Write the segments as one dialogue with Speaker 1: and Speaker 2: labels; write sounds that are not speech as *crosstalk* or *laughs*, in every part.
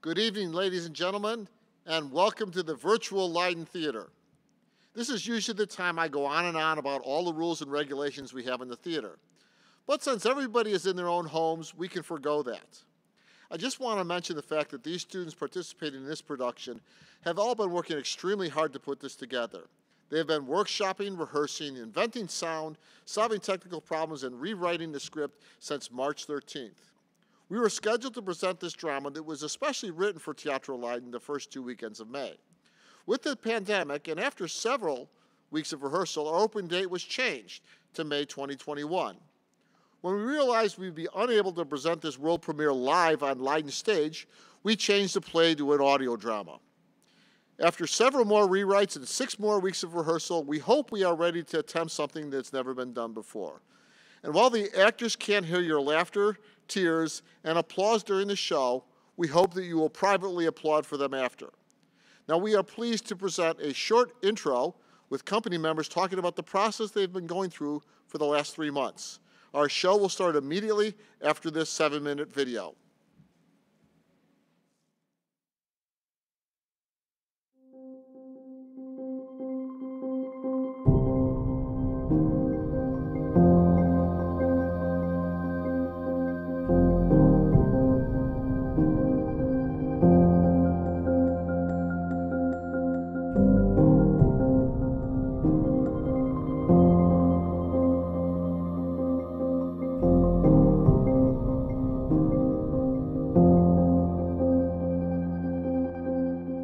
Speaker 1: Good evening, ladies and gentlemen, and welcome to the virtual Leyden Theater. This is usually the time I go on and on about all the rules and regulations we have in the theater. But since everybody is in their own homes, we can forego that. I just want to mention the fact that these students participating in this production have all been working extremely hard to put this together. They have been workshopping, rehearsing, inventing sound, solving technical problems, and rewriting the script since March 13th. We were scheduled to present this drama that was especially written for Teatro Leyden the first two weekends of May. With the pandemic, and after several weeks of rehearsal, our open date was changed to May 2021. When we realized we'd be unable to present this world premiere live on Leyden stage, we changed the play to an audio drama. After several more rewrites and six more weeks of rehearsal, we hope we are ready to attempt something that's never been done before. And while the actors can't hear your laughter, tears, and applause during the show, we hope that you will privately applaud for them after. Now, we are pleased to present a short intro with company members talking about the process they've been going through for the last three months. Our show will start immediately after this seven minute video.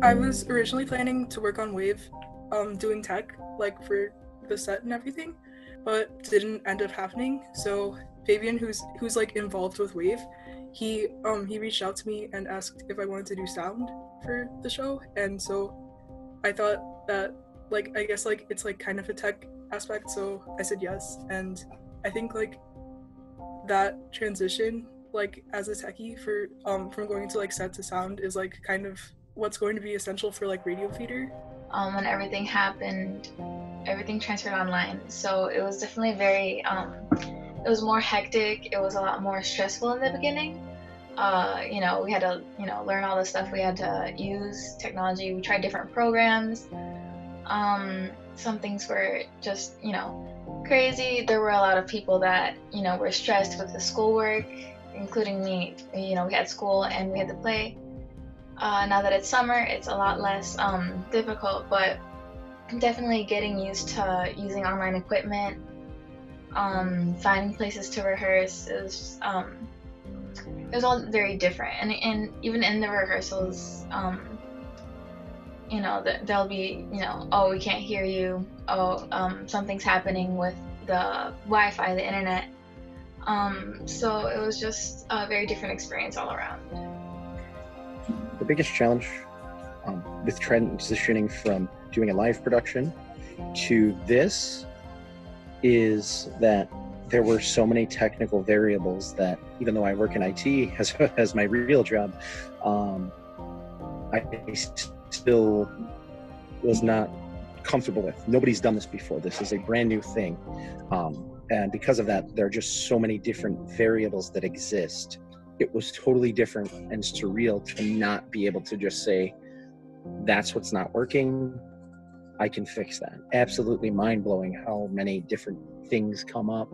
Speaker 2: I was originally planning to work on Wave, um, doing tech, like for the set and everything, but didn't end up happening. So Fabian, who's who's like involved with Wave, he um he reached out to me and asked if I wanted to do sound for the show, and so I thought that like I guess like it's like kind of a tech aspect, so I said yes, and I think like that transition like as a techie for um from going to like set to sound is like kind of what's going to be essential for like radio Feeder?
Speaker 3: Um, when everything happened, everything transferred online. So it was definitely very, um, it was more hectic. It was a lot more stressful in the beginning. Uh, you know, we had to, you know, learn all the stuff we had to use, technology. We tried different programs. Um, some things were just, you know, crazy. There were a lot of people that, you know, were stressed with the schoolwork, including me. You know, we had school and we had to play. Uh, now that it's summer, it's a lot less um, difficult, but definitely getting used to using online equipment, um, finding places to rehearse is um, it was all very different. And, and even in the rehearsals, um, you know, there'll be, you know, oh, we can't hear you. Oh, um, something's happening with the Wi-Fi, the internet. Um, so it was just a very different experience all around
Speaker 4: the biggest challenge um, with transitioning from doing a live production to this is that there were so many technical variables that even though I work in IT *laughs* as, as my real job, um, I still was not comfortable with. Nobody's done this before. This is a brand new thing. Um, and because of that, there are just so many different variables that exist it was totally different and surreal to not be able to just say, that's what's not working. I can fix that. Absolutely mind blowing how many different things come up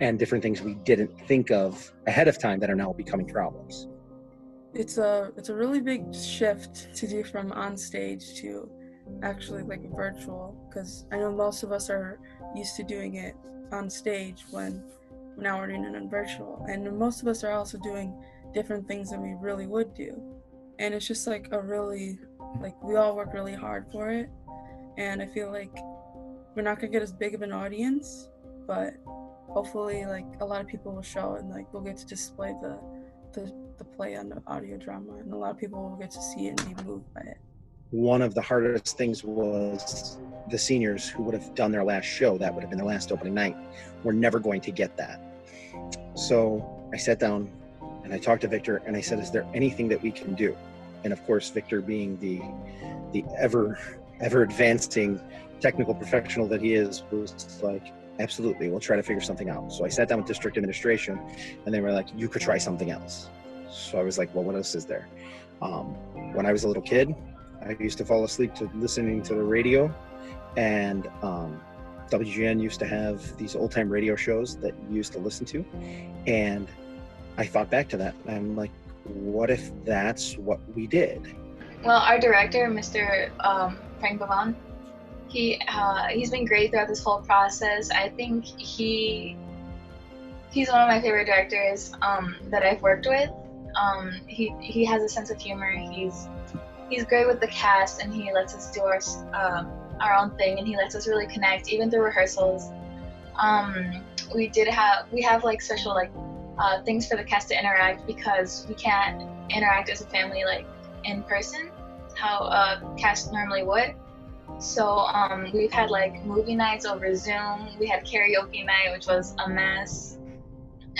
Speaker 4: and different things we didn't think of ahead of time that are now becoming problems.
Speaker 2: It's a it's a really big shift to do from on stage to actually like virtual because I know most of us are used to doing it on stage when now we're doing it in virtual. And most of us are also doing different things than we really would do. And it's just like a really, like, we all work really hard for it. And I feel like we're not gonna get as big of an audience, but hopefully, like, a lot of people will show and, like, we'll get to display the, the, the play on the audio drama. And a lot of people will get to see it and be moved by it
Speaker 4: one of the hardest things was the seniors who would have done their last show that would have been their last opening night were never going to get that. So i sat down and i talked to victor and i said is there anything that we can do? And of course victor being the the ever ever advancing technical professional that he is was like absolutely we'll try to figure something out. So i sat down with district administration and they were like you could try something else. So I was like, well, what else is there? Um, when I was a little kid, I used to fall asleep to listening to the radio, and um, WGN used to have these old time radio shows that you used to listen to, and I thought back to that. I'm like, what if that's what we did?
Speaker 3: Well, our director, Mr. Um, Frank Bavon, he uh, he's been great throughout this whole process. I think he he's one of my favorite directors um, that I've worked with. Um, he he has a sense of humor. He's he's great with the cast, and he lets us do our uh, our own thing, and he lets us really connect, even through rehearsals. Um, we did have we have like special like uh, things for the cast to interact because we can't interact as a family like in person how a cast normally would. So um, we've had like movie nights over Zoom. We had karaoke night, which was a mess.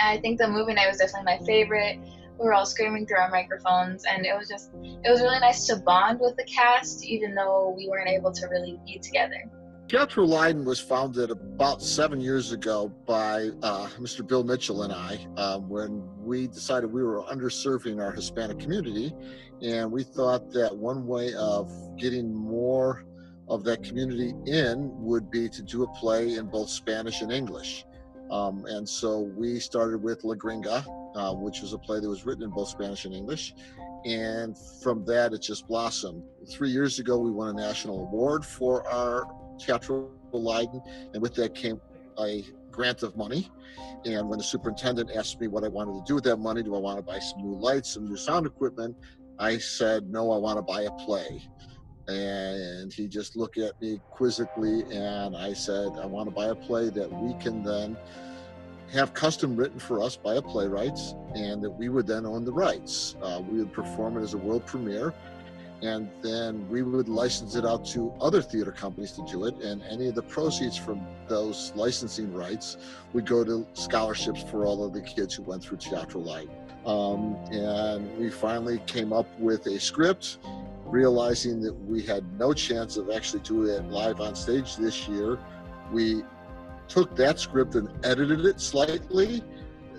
Speaker 3: I think the movie night was definitely my favorite. We were all screaming through our microphones, and it was just it was really nice to bond with the cast, even though we weren't able to really be together.
Speaker 1: Teatro Leyden was founded about seven years ago by uh, Mr. Bill Mitchell and I um, when we decided we were underserving our Hispanic community. And we thought that one way of getting more of that community in would be to do a play in both Spanish and English. Um, and so we started with La Gringa, uh, which was a play that was written in both Spanish and English. And from that, it just blossomed. Three years ago, we won a national award for our Teatro Leyden, and with that came a grant of money. And when the superintendent asked me what I wanted to do with that money, do I want to buy some new lights, some new sound equipment? I said, no, I want to buy a play. And he just looked at me quizzically, and I said, I want to buy a play that we can then have custom written for us by a playwrights, and that we would then own the rights. Uh, we would perform it as a world premiere, and then we would license it out to other theater companies to do it and any of the proceeds from those licensing rights would go to scholarships for all of the kids who went through Teatro Light. um, and we finally came up with a script realizing that we had no chance of actually doing it live on stage this year we took that script and edited it slightly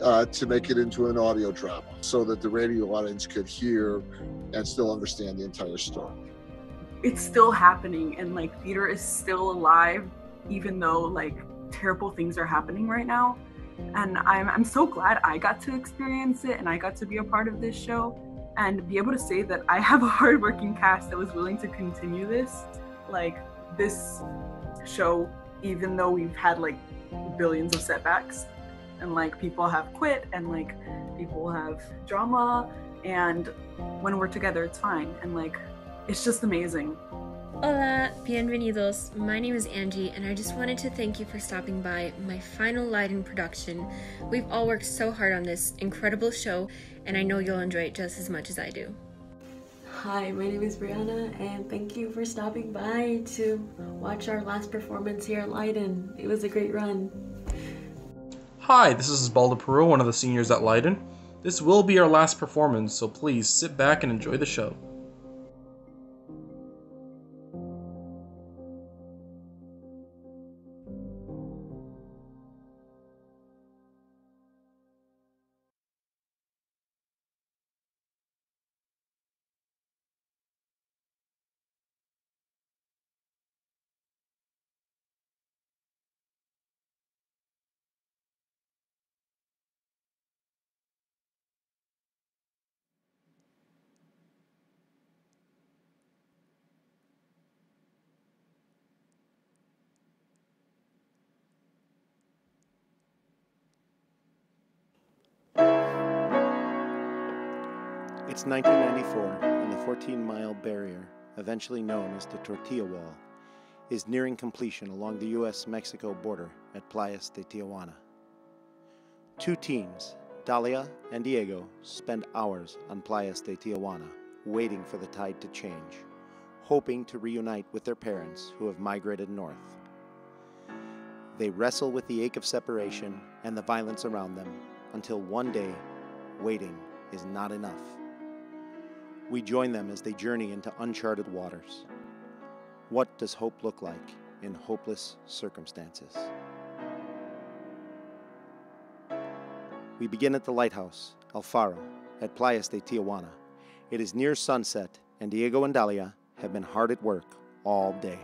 Speaker 1: uh, to make it into an audio drama so that the radio audience could hear and still understand the entire story.
Speaker 5: It's still happening and like theater is still alive even though like terrible things are happening right now. And I'm I'm so glad I got to experience it and I got to be a part of this show and be able to say that I have a *laughs* hardworking cast that was willing to continue this. Like this show, even though we've had like billions of setbacks, and like people have quit and like people have drama and when we're together it's fine and like it's just amazing
Speaker 6: Hola, bienvenidos. My name is Angie, and I just wanted to thank you for stopping by my final Leyden production. We've all worked so hard on this incredible show, and I know you'll enjoy it just as much as I do.
Speaker 7: Hi, my name is Brianna, and thank you for stopping by to watch our last performance here at Leyden. It was a great run.
Speaker 8: Hi, this is Baldo Peru, one of the seniors at Leyden. This will be our last performance, so please sit back and enjoy the show.
Speaker 9: It's 1994, and the 14 mile barrier, eventually known as the Tortilla Wall, is nearing completion along the U.S. Mexico border at Playas de Tijuana. Two teams, Dalia and Diego, spend hours on Playas de Tijuana, waiting for the tide to change, hoping to reunite with their parents who have migrated north. They wrestle with the ache of separation and the violence around them until one day, waiting is not enough. We join them as they journey into uncharted waters. What does hope look like in hopeless circumstances? We begin at the lighthouse, El Faro, at Playas de Tijuana. It is near sunset, and Diego and Dalia have been hard at work all day.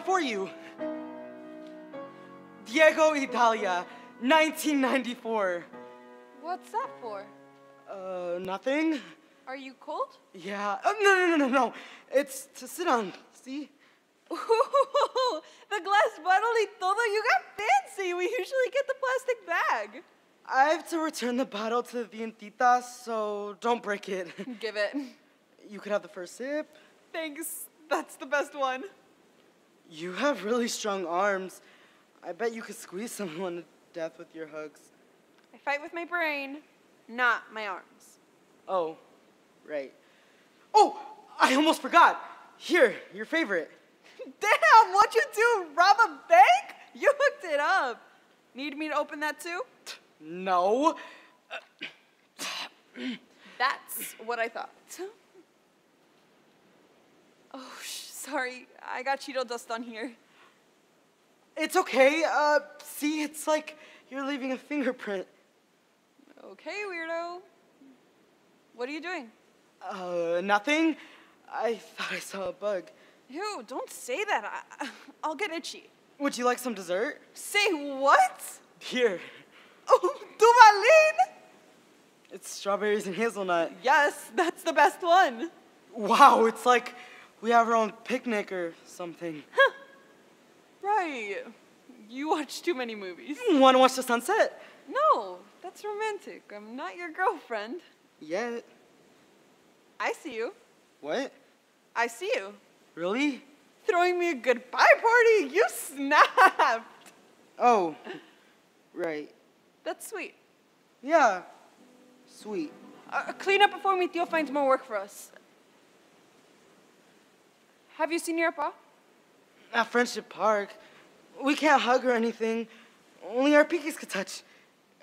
Speaker 10: I'll for you. Diego Italia, 1994.
Speaker 11: What's that for?
Speaker 10: Uh, nothing?
Speaker 11: Are you cold?
Speaker 10: Yeah. Oh, no, no, no, no, no. It's to sit on. See?
Speaker 11: Ooh, *laughs* the glass bottle y todo. You got fancy. We usually get the plastic bag.
Speaker 10: I have to return the bottle to the Vientitas, so don't break it.
Speaker 11: Give it.
Speaker 10: You could have the first sip.
Speaker 11: Thanks. That's the best one.
Speaker 10: You have really strong arms. I bet you could squeeze *laughs* someone to death with your hugs.
Speaker 11: I fight with my brain, not my arms.
Speaker 10: Oh, right. Oh, I almost forgot. Here, your favorite. *laughs*
Speaker 11: Damn, what you do? Rob a bank? You hooked it up. Need me to open that too?
Speaker 10: No. *clears throat*
Speaker 11: That's what I thought. Oh, sh- sorry. I got Cheeto dust on here.
Speaker 10: It's okay. Uh, see, it's like you're leaving a fingerprint.
Speaker 11: Okay, weirdo. What are you doing?
Speaker 10: Uh, nothing. I thought I saw a bug.
Speaker 11: Ew, don't say that. I, *laughs* I'll get itchy.
Speaker 10: Would you like some dessert?
Speaker 11: Say what?
Speaker 10: Here. *laughs*
Speaker 11: Oh, Duvalin?
Speaker 10: It's strawberries and hazelnut.
Speaker 11: Yes, that's the best one.
Speaker 10: Wow, it's like we have our own picnic or something. Huh.
Speaker 11: Right. You watch too many movies.
Speaker 10: Want to watch the sunset?
Speaker 11: No, that's romantic. I'm not your girlfriend.
Speaker 10: Yeah.
Speaker 11: I see you.
Speaker 10: What?
Speaker 11: I see you.
Speaker 10: Really?
Speaker 11: Throwing me a goodbye party. You snapped.
Speaker 10: Oh, right.
Speaker 11: That's sweet.
Speaker 10: Yeah. Sweet.
Speaker 11: Uh, clean up before mi tío finds more work for us. Have you seen your pa?
Speaker 10: At Friendship Park. We can't hug or anything. Only our pinkies could touch.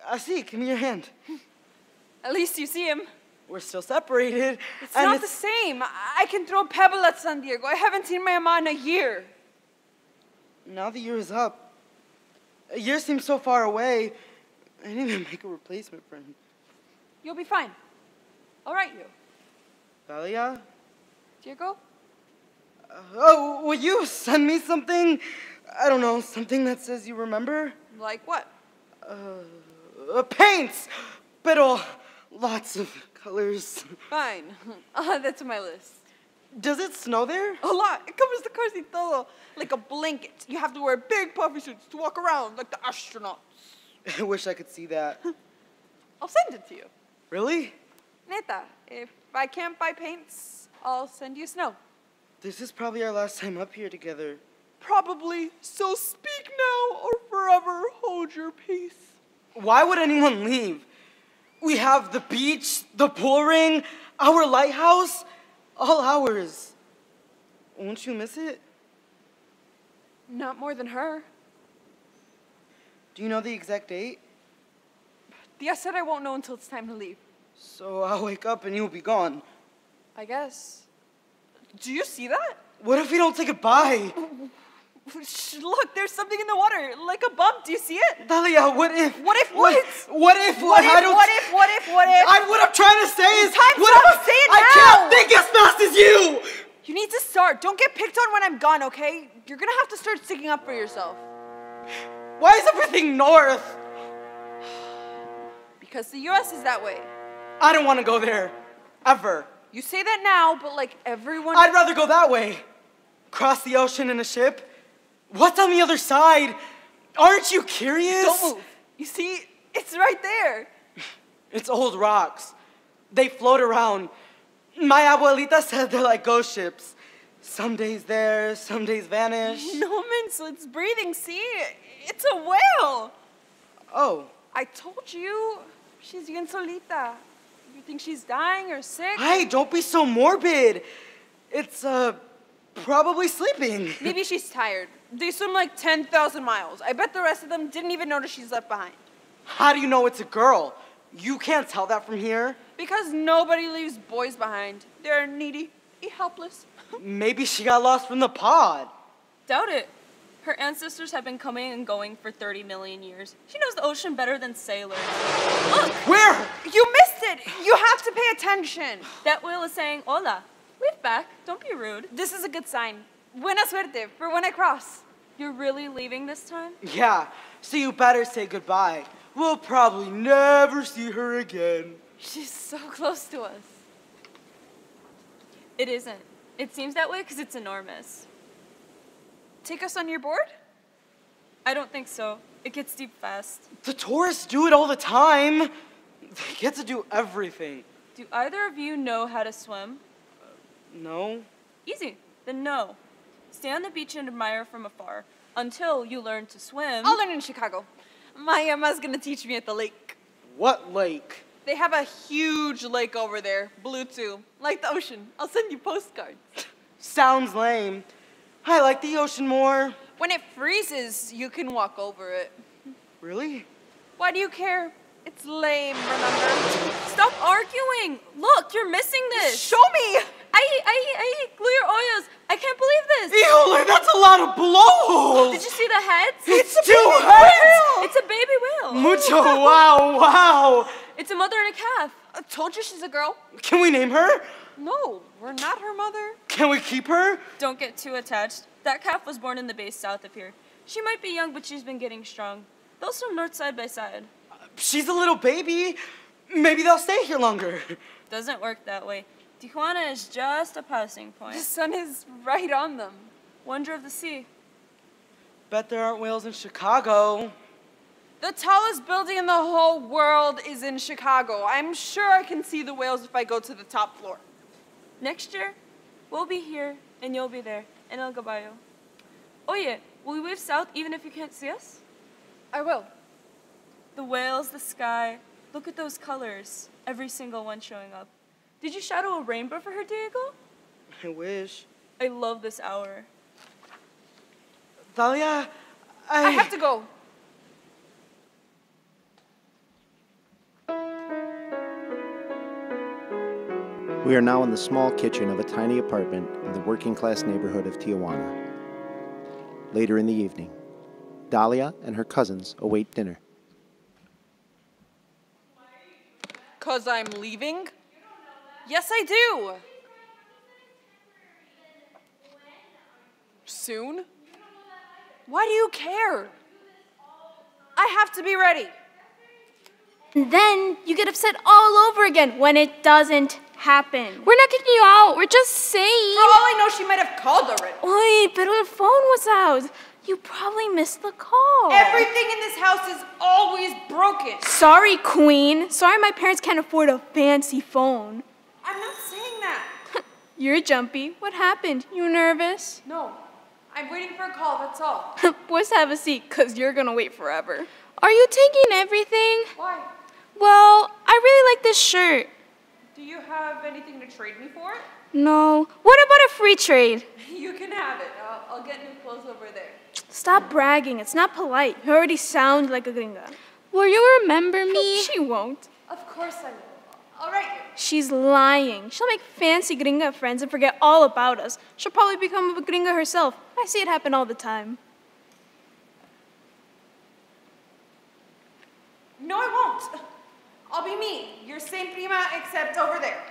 Speaker 10: I see. Give me your hand. *laughs*
Speaker 11: At least you see him.
Speaker 10: We're still separated.
Speaker 11: It's not the same. I can throw a pebble at San Diego. I haven't seen my ama in a year.
Speaker 10: Now the year is up. A year seems so far away. I didn't even make a replacement friend.
Speaker 11: You'll be fine. All right, you.
Speaker 10: Dalia?
Speaker 11: Diego?
Speaker 10: Uh, oh, will you send me something? I don't know, something that says you remember?
Speaker 11: Like what?
Speaker 10: Uh, paints! Pero lots of colors.
Speaker 11: Fine. *laughs* I'll add that to my list.
Speaker 10: Does it snow there?
Speaker 11: A lot. It covers the cars todo. Like a blanket. You have to wear big puffy suits to walk around like the astronauts.
Speaker 10: I *laughs* wish I could see that. *laughs*
Speaker 11: I'll send it to you.
Speaker 10: Really?
Speaker 11: Neta, if I can't buy paints, I'll send you snow.
Speaker 10: This is probably our last time up here together.
Speaker 11: Probably. So speak now or forever hold your peace.
Speaker 10: Why would anyone leave? We have the beach, the pool ring, our lighthouse, all ours. Won't you miss it?
Speaker 11: Not more than her.
Speaker 10: Do you know the exact date?
Speaker 11: Dia said I won't know until it's time to leave.
Speaker 10: So I'll wake up and you'll be gone.
Speaker 11: I guess. Do you see that?
Speaker 10: What if we don't say goodbye?
Speaker 11: Shh, Look, there's something in the water, like a bump. Do you see it?
Speaker 10: Dahlia, what if?
Speaker 11: What if what?
Speaker 10: What if?
Speaker 11: What if?
Speaker 10: I don't.
Speaker 11: What if? What if? What if?
Speaker 10: I, what I'm trying to say is.
Speaker 11: Time's
Speaker 10: what
Speaker 11: up.
Speaker 10: if
Speaker 11: Say it
Speaker 10: I
Speaker 11: now.
Speaker 10: can't think as fast as you.
Speaker 11: You need to start. Don't get picked on when I'm gone, okay? You're gonna have to start sticking up for yourself.
Speaker 10: Why is everything north?
Speaker 11: Because the US is that way.
Speaker 10: I don't want to go there, ever.
Speaker 11: You say that now, but like everyone.
Speaker 10: I'd rather go that way. Cross the ocean in a ship. What's on the other side? Aren't you curious?
Speaker 11: Don't move. You see, it's right there. *sighs*
Speaker 10: It's old rocks. They float around. My abuelita said they're like ghost ships. Some days there, some days vanish. *laughs*
Speaker 11: No, Minso, it's breathing. See? It's a whale.
Speaker 10: Oh,
Speaker 11: I told you. She's bien solita. You think she's dying or sick?
Speaker 10: Hey, don't be so morbid. It's, uh, probably sleeping. *laughs*
Speaker 11: Maybe she's tired. They swim like 10,000 miles. I bet the rest of them didn't even notice she's left behind.
Speaker 10: How do you know it's a girl? You can't tell that from here.
Speaker 11: Because nobody leaves boys behind. They're needy, helpless. *laughs*
Speaker 10: Maybe she got lost from the pod.
Speaker 12: Doubt it. Her ancestors have been coming and going for 30 million years. She knows the ocean better than sailors. Look!
Speaker 10: Where?
Speaker 11: You missed it! You have to pay attention!
Speaker 12: That whale is saying hola. Wave back. Don't be rude.
Speaker 11: This is a good sign. Buena suerte for when I cross.
Speaker 12: You're really leaving this time?
Speaker 10: Yeah, so you better say goodbye. We'll probably never see her again.
Speaker 11: She's so close to us.
Speaker 12: It isn't. It seems that way because it's enormous.
Speaker 11: Take us on your board?
Speaker 12: I don't think so. It gets deep fast.
Speaker 10: The tourists do it all the time. They get to do everything.
Speaker 12: Do either of you know how to swim?
Speaker 10: No?
Speaker 12: Easy. Then no. Stay on the beach and admire from afar until you learn to swim.
Speaker 11: I'll learn in Chicago. My Emma's gonna teach me at the lake.
Speaker 10: What lake?
Speaker 11: They have a huge lake over there, blue too, like the ocean. I'll send you postcards.
Speaker 10: Sounds lame. I like the ocean more.
Speaker 11: When it freezes, you can walk over it.
Speaker 10: Really?
Speaker 11: Why do you care? It's lame, remember?
Speaker 12: Stop arguing! Look, you're missing this!
Speaker 11: Show me!
Speaker 12: I, I, I, glue your Oreos! I can't believe this!
Speaker 10: Ew, that's a lot of blowholes!
Speaker 12: Did you see the heads?
Speaker 10: It's, two heads!
Speaker 12: It's a baby whale!
Speaker 10: Mucho, wow, wow!
Speaker 12: It's a mother and a calf.
Speaker 11: I told you she's a girl.
Speaker 10: Can we name her?
Speaker 11: No, we're not her mother.
Speaker 10: Can we keep her?
Speaker 12: Don't get too attached. That calf was born in the base south of here. She might be young, but she's been getting strong. They'll swim north side by side.
Speaker 10: She's a little baby. Maybe they'll stay here longer.
Speaker 12: Doesn't work that way. Tijuana is just a passing point.
Speaker 11: The sun is right on them.
Speaker 12: Wonder of the sea.
Speaker 10: Bet there aren't whales in Chicago.
Speaker 11: The tallest building in the whole world is in Chicago. I'm sure I can see the whales if I go to the top floor.
Speaker 12: Next year, we'll be here and you'll be there in El Caballo. Oye, will you wave south even if you can't see us?
Speaker 11: I will.
Speaker 12: The whales, the sky. Look at those colors. Every single one showing up. Did you shadow a rainbow for her, Diego? *laughs*
Speaker 10: I wish.
Speaker 12: I love this hour.
Speaker 10: Thalia, I...
Speaker 11: I have to go.
Speaker 9: We are now in the small kitchen of a tiny apartment in the working class neighborhood of Tijuana. Later in the evening, Dahlia and her cousins await dinner.
Speaker 11: Cause I'm leaving? Yes, I do. Soon? Why do you care? I have to be ready.
Speaker 13: And then you get upset all over again when it doesn't happen.
Speaker 6: We're not kicking you out. We're just saying.
Speaker 11: For all I know, she might have called already.
Speaker 13: Oy, pero el phone was out. You probably missed the call.
Speaker 11: Everything in this house is always broken.
Speaker 13: Sorry, Queen. Sorry my parents can't afford a fancy phone.
Speaker 11: I'm not saying that. *laughs*
Speaker 13: You're jumpy. What happened? You nervous?
Speaker 11: No. I'm waiting for a call, that's all. *laughs*
Speaker 13: Boys have a seat, because you're going to wait forever.
Speaker 6: Are you taking everything?
Speaker 11: Why?
Speaker 6: Well, I really like this shirt.
Speaker 11: Do you have anything to trade me for?
Speaker 6: No. What about a free trade? *laughs*
Speaker 11: You can have it. I'll, I'll get new clothes over there.
Speaker 13: Stop bragging. It's not polite. You already sound like a gringa.
Speaker 6: Will you remember me? *laughs*
Speaker 13: She won't.
Speaker 11: Of course I will. I'll.
Speaker 13: She's lying. She'll make fancy gringa friends and forget all about us. She'll probably become a gringa herself. I see it happen all the time.
Speaker 11: No, I won't. I'll be me, your same prima, except over there.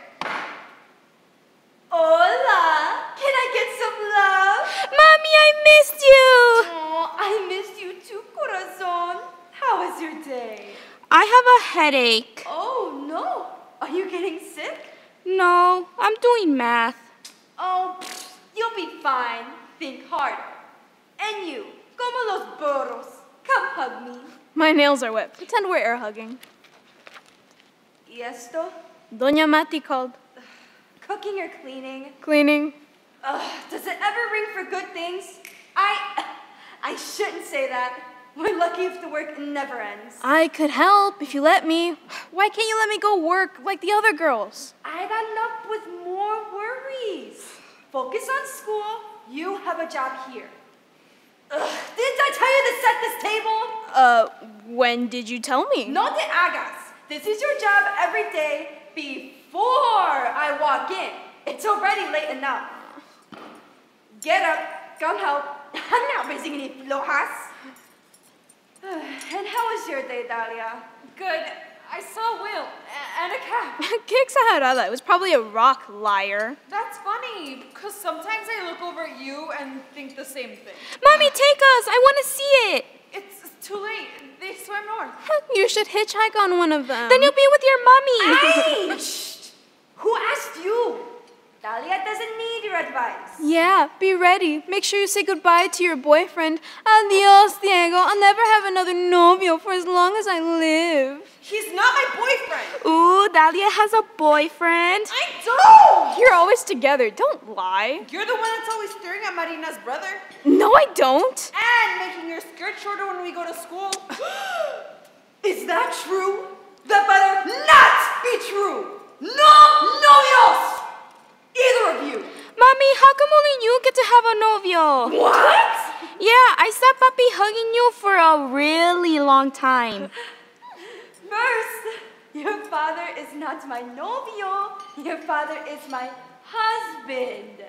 Speaker 11: Hola! Can I get some love?
Speaker 6: Mommy, I missed you!
Speaker 11: Oh, I missed you too, corazon. How was your day?
Speaker 6: I have a headache.
Speaker 11: Oh, no. Are you getting sick?
Speaker 6: No, I'm doing math.
Speaker 11: Oh, you'll be fine. Think hard. And you, como los burros. Come hug me.
Speaker 13: My nails are wet. Pretend we're air hugging.
Speaker 11: Y esto?
Speaker 13: Doña Mati called.
Speaker 11: Cooking or cleaning?
Speaker 13: Cleaning.
Speaker 11: Ugh, does it ever ring for good things? I, I shouldn't say that.
Speaker 14: We're lucky if the work never ends.
Speaker 13: I could help if you let me. Why can't you let me go work like the other girls?
Speaker 14: I got enough with more worries. Focus on school. You have a job here. Ugh, didn't I tell you to set this table?
Speaker 13: Uh, when did you tell me?
Speaker 14: No te hagas. This is your job every day before I walk in. It's already late enough. Get up, come help. *laughs* I'm not raising any flojas. *sighs* and how was your day, Dahlia?
Speaker 11: Good. I saw Will and a cat. *laughs*
Speaker 13: Qué exagerada. It was probably a rock liar.
Speaker 11: That's funny, because sometimes I look over at you and think the same thing.
Speaker 13: Mommy, take us. I want to see it.
Speaker 11: It's too late. They swim north. *laughs*
Speaker 13: You should hitchhike on one of them.
Speaker 6: Then you'll be with your mommy.
Speaker 14: Hey! Shh! Who asked you? Dahlia doesn't need your advice.
Speaker 13: Yeah, be ready. Make sure you say goodbye to your boyfriend. Adios, Diego. I'll never have another novio for as long as I live.
Speaker 14: He's not my boyfriend.
Speaker 6: Ooh, Dahlia has a boyfriend.
Speaker 14: I don't.
Speaker 13: You're always together. Don't lie.
Speaker 11: You're the one that's always staring at Marina's brother
Speaker 13: No, I don't.
Speaker 11: and making your skirt shorter when we go to school. *gasps*
Speaker 14: Is that true? That better not be true. No novios. Either of you.
Speaker 6: Mommy, how come only you get to have a novio?
Speaker 14: What?
Speaker 6: Yeah, I saw Papi hugging you for a really long time. *laughs*
Speaker 14: First, your father is not my novio. Your father is my husband.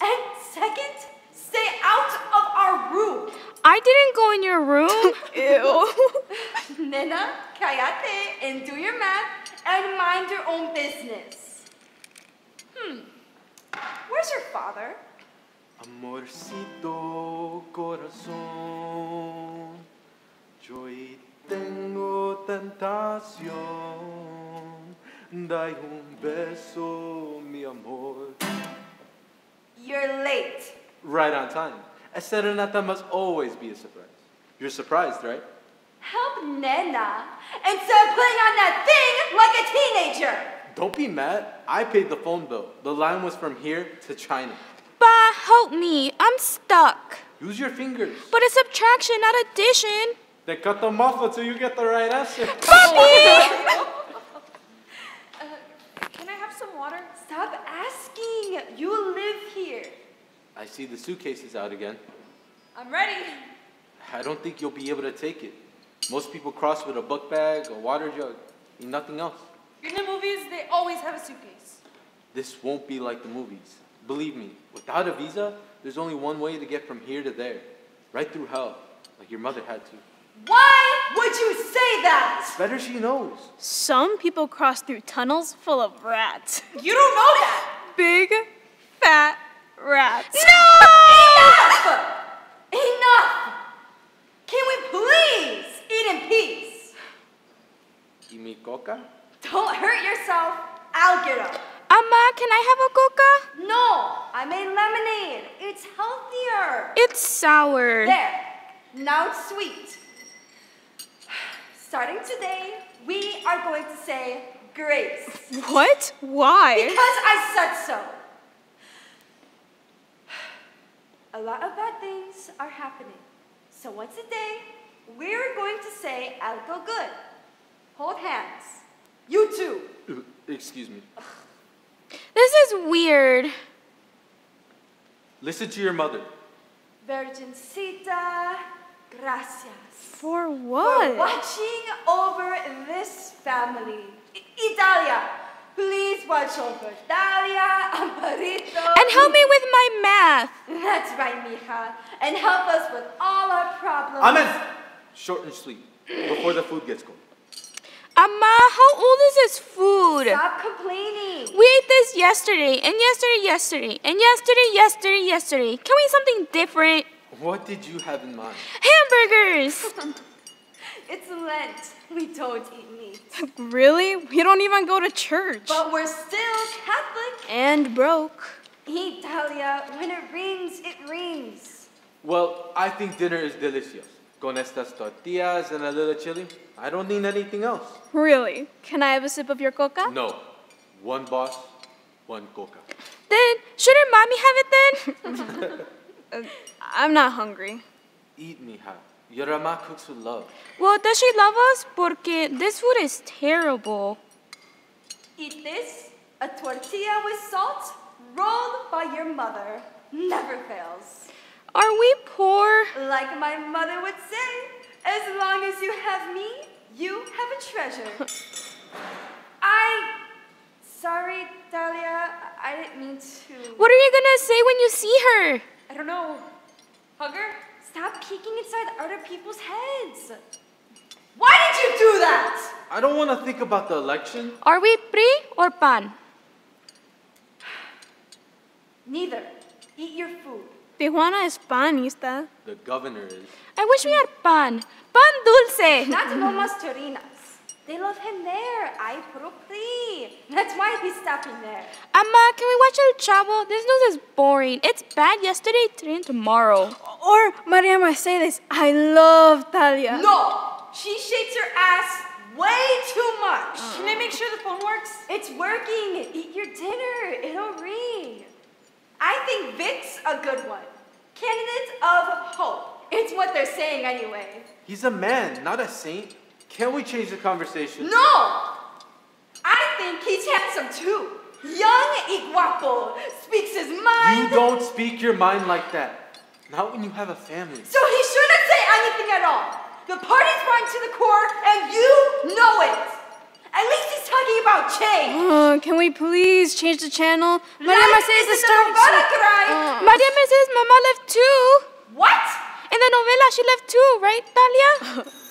Speaker 14: And second, stay out of our room.
Speaker 6: I didn't go in your room. *laughs*
Speaker 13: Ew. *laughs*
Speaker 14: Nena, cállate and do your math and mind your own business. Hmm. Where's your father?
Speaker 15: Amorcito corazón, yo hoy tengo tentación. Dai un beso, mi amor.
Speaker 14: You're late.
Speaker 15: Right on time. A serenata must always be a surprise. You're surprised, right?
Speaker 14: Help Nena instead of putting on that thing like a teenager.
Speaker 15: Don't be mad. I paid the phone bill. The line was from here to China.
Speaker 6: Ba, help me. I'm stuck.
Speaker 15: Use your fingers.
Speaker 6: But it's subtraction, not addition.
Speaker 15: Then cut them off until you get the right answer. *laughs* *laughs*
Speaker 11: Uh, can I have some water?
Speaker 14: Stop asking. You live here.
Speaker 15: I see the suitcase is out again.
Speaker 11: I'm ready.
Speaker 15: I don't think you'll be able to take it. Most people cross with a book bag, a water jug, and nothing else.
Speaker 11: In the movies, they always have a suitcase.
Speaker 15: This won't be like the movies. Believe me, without a visa, there's only one way to get from here to there. Right through hell, like your mother had to.
Speaker 14: Why would you say that?
Speaker 15: It's better she knows.
Speaker 13: Some people cross through tunnels full of rats.
Speaker 14: You don't know that.
Speaker 13: Big, fat rats. No!
Speaker 14: Enough! Enough! Can we please eat in peace?
Speaker 15: ¿Y mi coca?
Speaker 14: Don't hurt yourself. I'll get up.
Speaker 6: Amma, can I have a coca?
Speaker 14: No, I made lemonade. It's healthier.
Speaker 6: It's sour.
Speaker 14: There. Now it's sweet. Starting today, we are going to say grace.
Speaker 13: What? Why?
Speaker 14: Because I said so. A lot of bad things are happening. So once a day, we're going to say I'll go good. Hold hands. You too. *clears throat*
Speaker 15: Excuse me.
Speaker 6: This is weird.
Speaker 15: Listen to your mother.
Speaker 14: Virgencita, gracias.
Speaker 13: For what?
Speaker 14: For
Speaker 13: what?
Speaker 14: watching over this family. I- Italia, please watch over Dalia, Amparito.
Speaker 6: And help me with my math.
Speaker 14: That's right, mija. And help us with all our problems.
Speaker 15: Amen! Short and sweet, before the food gets cold.
Speaker 6: Amma, how old is this food?
Speaker 14: Stop complaining.
Speaker 6: We ate this yesterday, and yesterday, yesterday, and yesterday, yesterday, yesterday. Can we eat something different?
Speaker 15: What did you have in mind?
Speaker 6: Hamburgers! *laughs*
Speaker 14: It's Lent. We don't eat meat.
Speaker 13: Really? We don't even go to church.
Speaker 14: But we're still Catholic.
Speaker 13: And broke.
Speaker 14: Italia, when it rings, it rings.
Speaker 15: Well, I think dinner is delicious. Con estas tortillas and a little chili. I don't need anything else.
Speaker 13: Really? Can I have a sip of your coca?
Speaker 15: No. One boss, one coca.
Speaker 6: Then, shouldn't mommy have it then?
Speaker 13: Uh, *laughs* I'm not hungry.
Speaker 15: Eat, mija. Your ama cooks with love.
Speaker 11: Well, does she love us? Porque this food is terrible.
Speaker 14: Eat this, a tortilla with salt, rolled by your mother. Never fails.
Speaker 11: Are we poor?
Speaker 14: Like my mother would say, as long as you have me, you have a treasure. *laughs* I. Sorry, Dahlia. I didn't mean to.
Speaker 11: What are you gonna say when you see her?
Speaker 14: I don't know. Hug her? Stop peeking inside other people's heads. Why did you do that?
Speaker 15: I don't want to think about the election.
Speaker 11: Are we PRI or PAN? *sighs*
Speaker 14: Neither. Eat your food.
Speaker 13: Tijuana es panista.
Speaker 15: The governor is.
Speaker 11: I wish we had pan. Pan dulce.
Speaker 14: Not Lomas Taurinas. They love him there. I puro PRI. That's why he's stopping there.
Speaker 11: Amma, can we watch El Chavo? This news is boring. It's bad yesterday, today, and tomorrow.
Speaker 13: Or Maria Mercedes. I love Thalía.
Speaker 14: No! She shakes her ass way too much.
Speaker 11: Can I make sure the phone works?
Speaker 14: It's working. Eat your dinner. It'll ring. I think Vic's a good one. Candidate of hope. It's what they're saying anyway.
Speaker 15: He's a man, not a saint. Can't we change the conversation?
Speaker 14: No! I think he's handsome too. Young y guapo. Speaks his mind.
Speaker 15: You don't speak your mind like that. Not when you have a family.
Speaker 14: So he shouldn't say anything at all. The party's run to the core, and you know it. At least he's talking about change.
Speaker 13: Uh, can we please change the channel? Maria
Speaker 14: Life
Speaker 13: Mercedes
Speaker 14: isn't
Speaker 13: the star.
Speaker 14: a novela, caray.
Speaker 13: Uh,
Speaker 11: Maria Mercedes' mama left too.
Speaker 14: What?
Speaker 11: In the novela, she left too, right, Thalía? *laughs*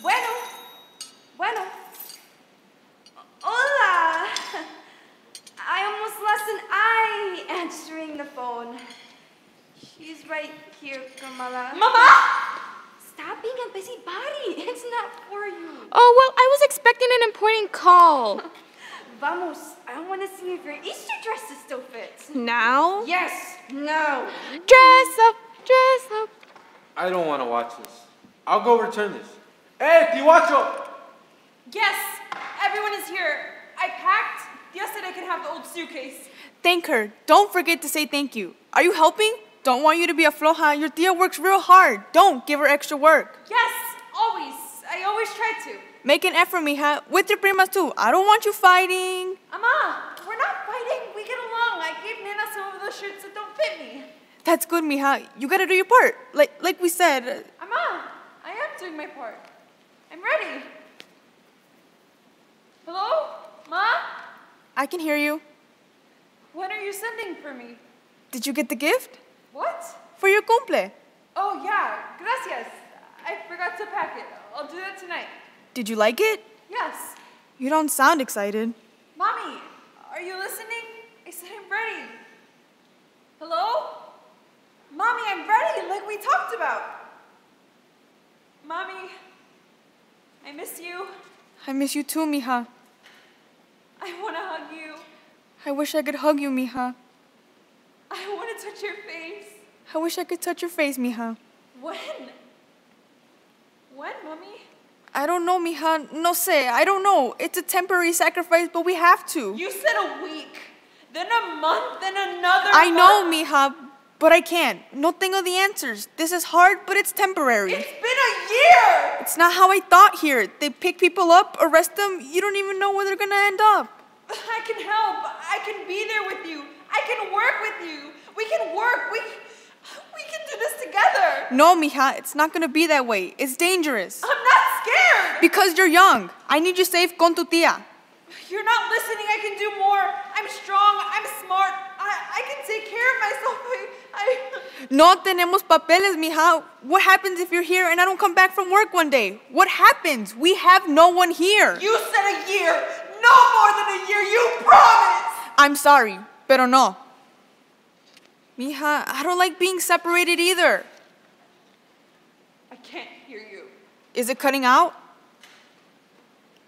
Speaker 14: Bueno. Bueno. Hola. *laughs* I almost lost an eye answering the phone. She's right here, Kamala.
Speaker 11: Mama!
Speaker 14: Stop being a busybody. *laughs* It's not for you.
Speaker 11: Oh, well, I was expecting an important call. *laughs*
Speaker 14: Vamos. I want to see if your Easter dresses still fit.
Speaker 13: Now?
Speaker 14: Yes. No.
Speaker 11: Dress up, dress up.
Speaker 15: I don't want to watch this. I'll go return this. Hey, Tiwacho!
Speaker 11: Yes, everyone is here. I packed. Yesterday I can have the old suitcase.
Speaker 16: Thank her. Don't forget to say thank you. Are you helping? Don't want you to be a floja. Your tia works real hard. Don't give her extra work.
Speaker 11: Yes, always. I always try to.
Speaker 16: Make an effort, mija. With your primas too. I don't want you fighting.
Speaker 11: Ama, we're not fighting. We get along. I gave Nana some of those shirts that don't fit me.
Speaker 16: That's good, mija. You gotta do your part. Like like we said. uh,
Speaker 11: Ama, I am doing my part. I'm ready. Hello? Ma?
Speaker 16: I can hear you.
Speaker 11: When are you sending for me?
Speaker 16: Did you get the gift?
Speaker 11: What?
Speaker 16: For your cumple.
Speaker 11: Oh, yeah. Gracias. I forgot to pack it. I'll do that tonight.
Speaker 16: Did you like it?
Speaker 11: Yes.
Speaker 16: You don't sound excited.
Speaker 11: Mommy, are you listening? I said I'm ready. Hello? Mommy, I'm ready, like we talked about. Mommy, I miss you.
Speaker 16: I miss you too, mija.
Speaker 11: I want to hug you.
Speaker 16: I wish I could hug you, mija.
Speaker 11: I want to touch your face.
Speaker 16: I wish I could touch your face, mija.
Speaker 11: When? When, Mommy?
Speaker 16: I don't know, mija. No sé. I don't know. It's a temporary sacrifice, but we have to.
Speaker 11: You said a week, then a month, then another
Speaker 16: I know,
Speaker 11: month.
Speaker 16: mija, but I can't. No tengo the answers. This is hard, but it's temporary.
Speaker 11: It's been a year!
Speaker 16: It's not how I thought here. They pick people up, arrest them. You don't even know where they're gonna end up. *laughs*
Speaker 11: I can help. I can be there with you. I can work with you. We can work. We, we can do this together.
Speaker 16: No, mija, it's not gonna be that way. It's dangerous.
Speaker 11: I'm not scared.
Speaker 16: Because you're young. I need you safe con tu tia.
Speaker 11: You're not listening. I can do more. I'm strong. I'm smart. I, I can take care of myself. I, I...
Speaker 16: No tenemos papeles, mija. What happens if you're here and I don't come back from work one day? What happens? We have no one here.
Speaker 11: You said a year. No more than a year. You promised.
Speaker 16: I'm sorry, pero no. Mija, I don't like being separated either.
Speaker 11: I can't hear you.
Speaker 16: Is it cutting out?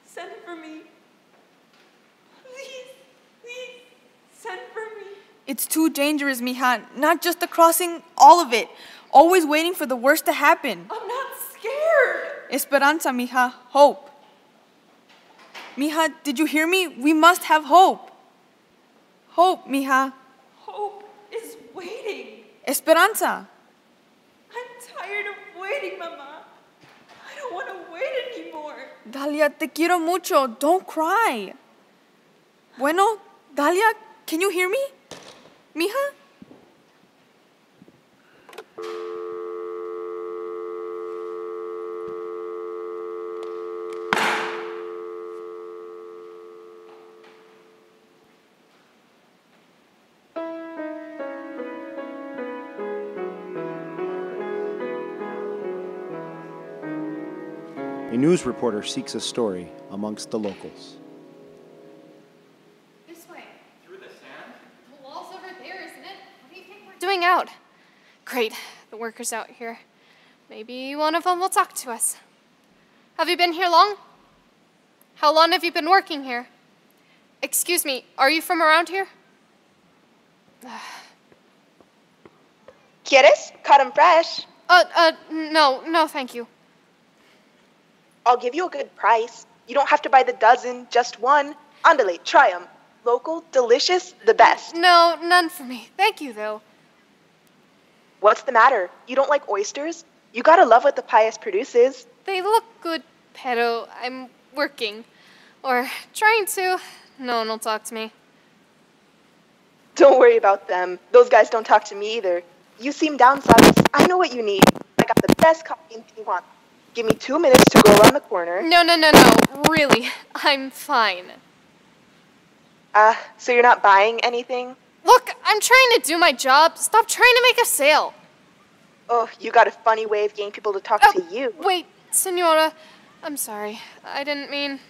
Speaker 11: Send for me. Please, please, send for me.
Speaker 16: It's too dangerous, mija. Not just the crossing, all of it. Always waiting for the worst to happen.
Speaker 11: I'm not scared.
Speaker 16: Esperanza, mija. Hope. Mija, did you hear me? We must have hope. Hope, mija.
Speaker 11: Hope is waiting.
Speaker 16: Esperanza.
Speaker 11: I'm tired of waiting, Mama. I don't want to wait anymore.
Speaker 13: Dalia, te quiero mucho. Don't cry. Bueno, Dalia, can you hear me? Mija?
Speaker 9: News reporter seeks a story amongst the locals.
Speaker 17: This way. Through the sand? The wall's over there, isn't it? What do you think we're doing out? Great. The workers out here. Maybe one of them will talk to us. Have you been here long? How long have you been working here? Excuse me, are you from around here?
Speaker 18: ¿Quieres? Cut 'em fresh.
Speaker 17: Uh, uh, no, no, thank you.
Speaker 18: I'll give you a good price. You don't have to buy the dozen, just one. Andale, try 'em. Local, delicious, the best.
Speaker 17: No, none for me. Thank you, though.
Speaker 18: What's the matter? You don't like oysters? You gotta love what the Pious produces.
Speaker 17: They look good, pero I'm working. Or trying to. No one will talk to me.
Speaker 18: Don't worry about them. Those guys don't talk to me either. You seem down, Sabes. I know what you need. I got the best coffee in Tijuana. Give me two minutes to go around the corner.
Speaker 17: No, no, no, no. Really, *laughs* I'm fine.
Speaker 18: Ah, uh, so you're not buying anything?
Speaker 17: Look, I'm trying to do my job. Stop trying to make a sale.
Speaker 18: Oh, you got a funny way of getting people to talk
Speaker 17: oh,
Speaker 18: to you.
Speaker 17: Wait, Senora. I'm sorry. I didn't mean.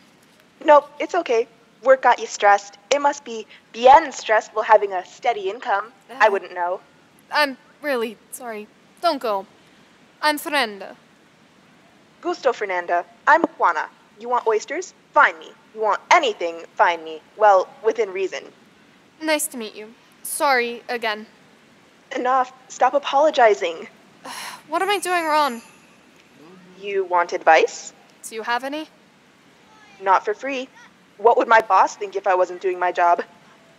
Speaker 18: Nope, it's okay. Work got you stressed. It must be bien stressful having a steady income. Uh, I wouldn't know.
Speaker 17: I'm really sorry. Don't go. I'm Fernanda.
Speaker 18: Gusto, Fernanda. I'm Juana. You want oysters? Find me. You want anything? Find me. Well, within reason.
Speaker 17: Nice to meet you. Sorry again.
Speaker 18: Enough. Stop apologizing. *sighs*
Speaker 17: What am I doing wrong?
Speaker 18: You want advice?
Speaker 17: Do you have any?
Speaker 18: Not for free. What would my boss think if I wasn't doing my job?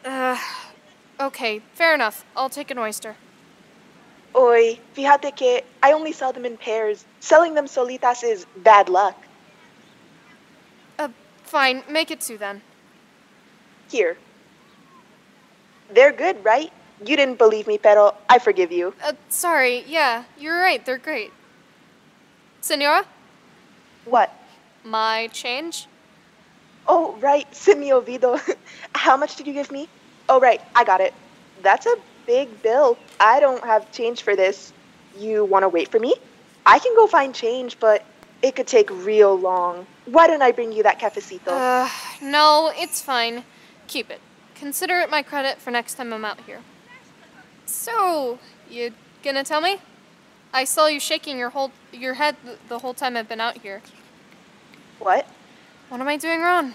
Speaker 17: Uh, *sighs* okay, fair enough. I'll take an oyster.
Speaker 18: Oy, fíjate que I only sell them in pairs. Selling them solitas is bad luck.
Speaker 17: Uh, fine. Make it two then.
Speaker 18: Here. They're good, right? You didn't believe me, pero I forgive you.
Speaker 17: Uh, sorry. Yeah, you're right. They're great. Senora?
Speaker 18: What?
Speaker 17: My change?
Speaker 18: Oh, right. Se me olvido. *laughs* How much did you give me? Oh, right. I got it. That's a big bill. I don't have change for this. You want to wait for me? I can go find change, but it could take real long. Why don't I bring you that cafecito?
Speaker 17: Uh, no, it's fine. Keep it. Consider it my credit for next time I'm out here. So, you gonna tell me? I saw you shaking your whole your head th- the whole time I've been out here.
Speaker 18: What?
Speaker 17: What am I doing wrong?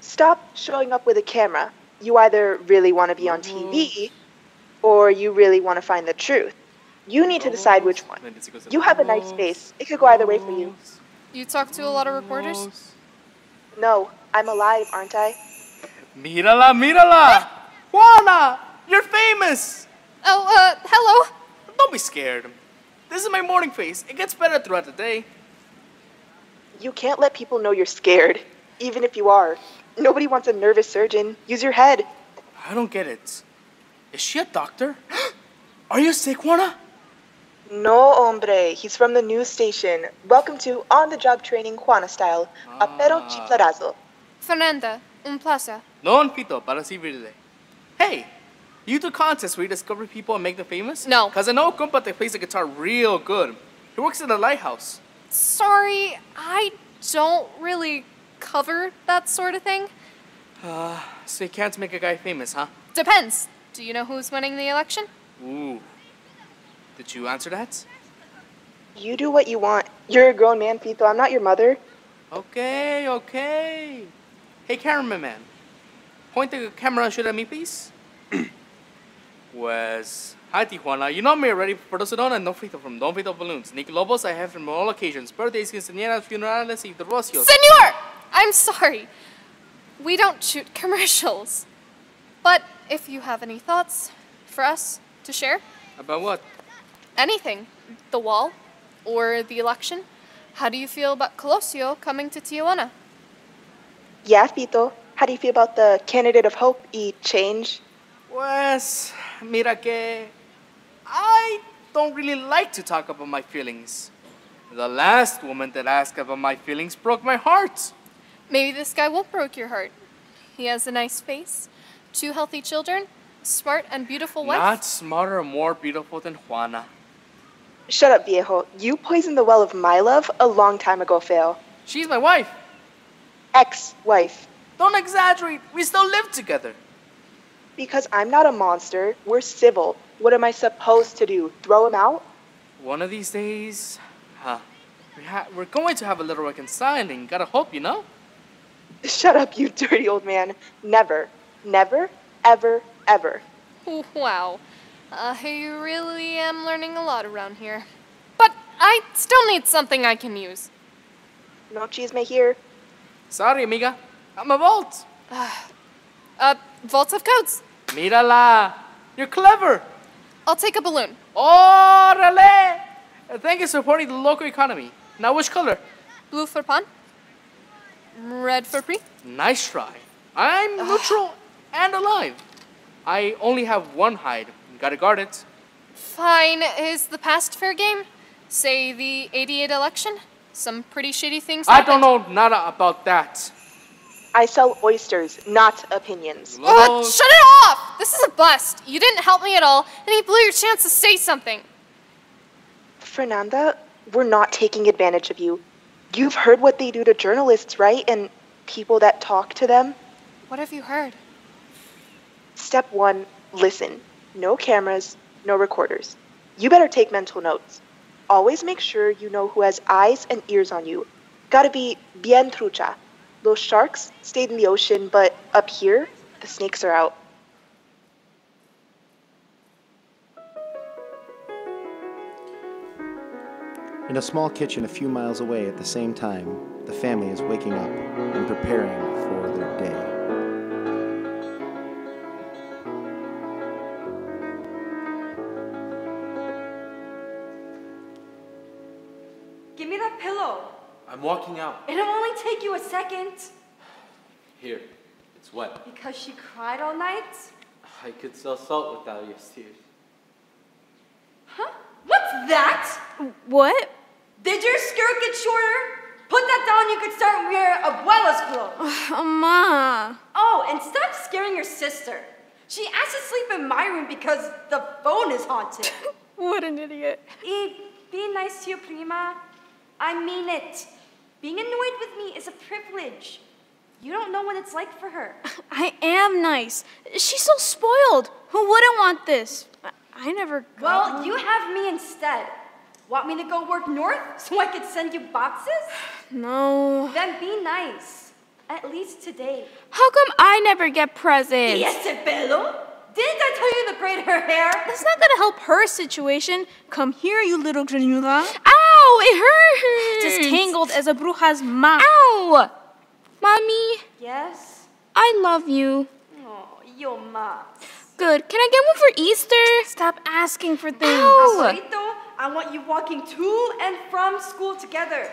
Speaker 18: Stop showing up with a camera. You either really want to be on TV or you really want to find the truth. You need to decide which one. You have a nice face. It could go either way for you.
Speaker 17: You talk to a lot of reporters?
Speaker 18: No, I'm alive, aren't I?
Speaker 19: Mírala, mírala! *laughs* Juana! You're famous!
Speaker 17: Oh, uh, hello?
Speaker 19: Don't be scared. This is my morning face. It gets better throughout the day.
Speaker 18: You can't let people know you're scared, even if you are. Nobody wants a nervous surgeon. Use your head.
Speaker 19: I don't get it. Is she a doctor? *gasps* Are you sick, Juana?
Speaker 18: No, hombre. He's from the news station. Welcome to On the Job Training Juana Style. A pero ah. chifladazo.
Speaker 17: Fernanda, un placer.
Speaker 19: No un pito para servirle. Hey, you do contests where you discover people and make them famous?
Speaker 17: No.
Speaker 19: Because I know a compa that plays the guitar real good. He works at the lighthouse.
Speaker 17: Sorry, I don't really cover that sort of thing.
Speaker 19: Uh, so you can't make a guy famous, huh?
Speaker 17: Depends. Do you know who's winning the election?
Speaker 19: Ooh. Did you answer that?
Speaker 18: You do what you want. You're a grown man, Pito. I'm not your mother.
Speaker 19: Okay, okay. Hey, cameraman. Point the camera and shoot at me, please. *clears throat* was Hi, Tijuana. You know me already. For those who don't know, Frito from Don Frito Balloons. Nick Lobos, I have from all occasions. Birthdays, quinceañeras, funerales, y divorcios.
Speaker 17: Senor! I'm sorry. We don't shoot commercials. But if you have any thoughts for us to share,
Speaker 19: About what?
Speaker 17: anything. The wall, or the election. How do you feel about Colosio coming to Tijuana?
Speaker 18: Yeah, Fito. How do you feel about the candidate of hope e change?
Speaker 19: Pues, mira que I don't really like to talk about my feelings. The last woman that asked about my feelings broke my heart.
Speaker 17: Maybe this guy won't break your heart. He has a nice face, two healthy children, smart and beautiful wife.
Speaker 19: Not smarter or more beautiful than Juana.
Speaker 18: Shut up, viejo. You poisoned the well of my love a long time ago, Phil.
Speaker 19: She's my wife.
Speaker 18: Ex wife.
Speaker 19: Don't exaggerate. We still live together.
Speaker 18: Because I'm not a monster. We're civil. What am I supposed to do? Throw him out?
Speaker 19: One of these days, huh? We ha- we're going to have a little reconciling. Gotta hope, you know?
Speaker 18: Shut up, you dirty old man. Never. Never, ever, ever.
Speaker 17: Wow. I really am learning a lot around here. But I still need something I can use.
Speaker 18: No chisme here.
Speaker 19: Sorry, amiga. I'm a vault.
Speaker 17: uh, vaults have codes.
Speaker 19: Mírala. You're clever.
Speaker 17: I'll take a balloon.
Speaker 19: Órale! Thank you for supporting the local economy. Now, which color?
Speaker 17: Blue for PAN. Red for PRI.
Speaker 19: Nice try. I'm neutral and alive. I only have one hide. Gotta guard it.
Speaker 17: Fine. Is the past fair game? Say the 88 election? Some pretty shitty things
Speaker 19: I
Speaker 17: happened.
Speaker 19: don't know nada about that.
Speaker 18: I sell oysters, not opinions.
Speaker 17: Uh, shut it off! This is a bust. You didn't help me at all, and you blew your chance to say something.
Speaker 18: Fernanda, we're not taking advantage of you. You've heard what they do to journalists, right? And people that talk to them?
Speaker 17: What have you heard?
Speaker 18: Step one listen. No cameras, no recorders. You better take mental notes. Always make sure you know who has eyes and ears on you. Gotta be bien trucha. Those sharks stayed in the ocean, but up here, the snakes are out.
Speaker 9: In a small kitchen a few miles away at the same time, the family is waking up and preparing for their day.
Speaker 14: Give me that pillow.
Speaker 15: I'm walking out.
Speaker 14: It'll only take you a second.
Speaker 15: Here, it's wet.
Speaker 14: Because she cried all night?
Speaker 15: I could sell salt without your tears.
Speaker 14: Huh? What's that?
Speaker 13: What?
Speaker 14: Did your skirt get shorter? Put that down, you could start wearing abuela's clothes. *sighs*
Speaker 13: Ma.
Speaker 14: Oh, and stop scaring your sister. She asked to sleep in my room because the phone is haunted. *laughs*
Speaker 13: what an idiot.
Speaker 14: E, be nice to your prima. I mean it. Being annoyed with me is a privilege. You don't know what it's like for her. *laughs*
Speaker 13: I am nice. She's so spoiled. Who wouldn't want this? I- I never.
Speaker 14: Well, you have me instead. Want me to go work north *laughs* so I could send you boxes?
Speaker 13: No.
Speaker 14: Then be nice. At least today.
Speaker 13: How come I never get presents?
Speaker 14: Yes, Bello. Didn't I tell you to braid her hair?
Speaker 13: That's not gonna help her situation. Come here, you little granuda. Ow! It hurts! Just tangled as a bruja's mouth. Ow! Mommy,
Speaker 14: Yes?
Speaker 13: I love you.
Speaker 14: Oh, yo ma.
Speaker 13: Good. Can I get one for Easter? Stop asking for things.
Speaker 14: Abuelito, I want you walking to and from school together.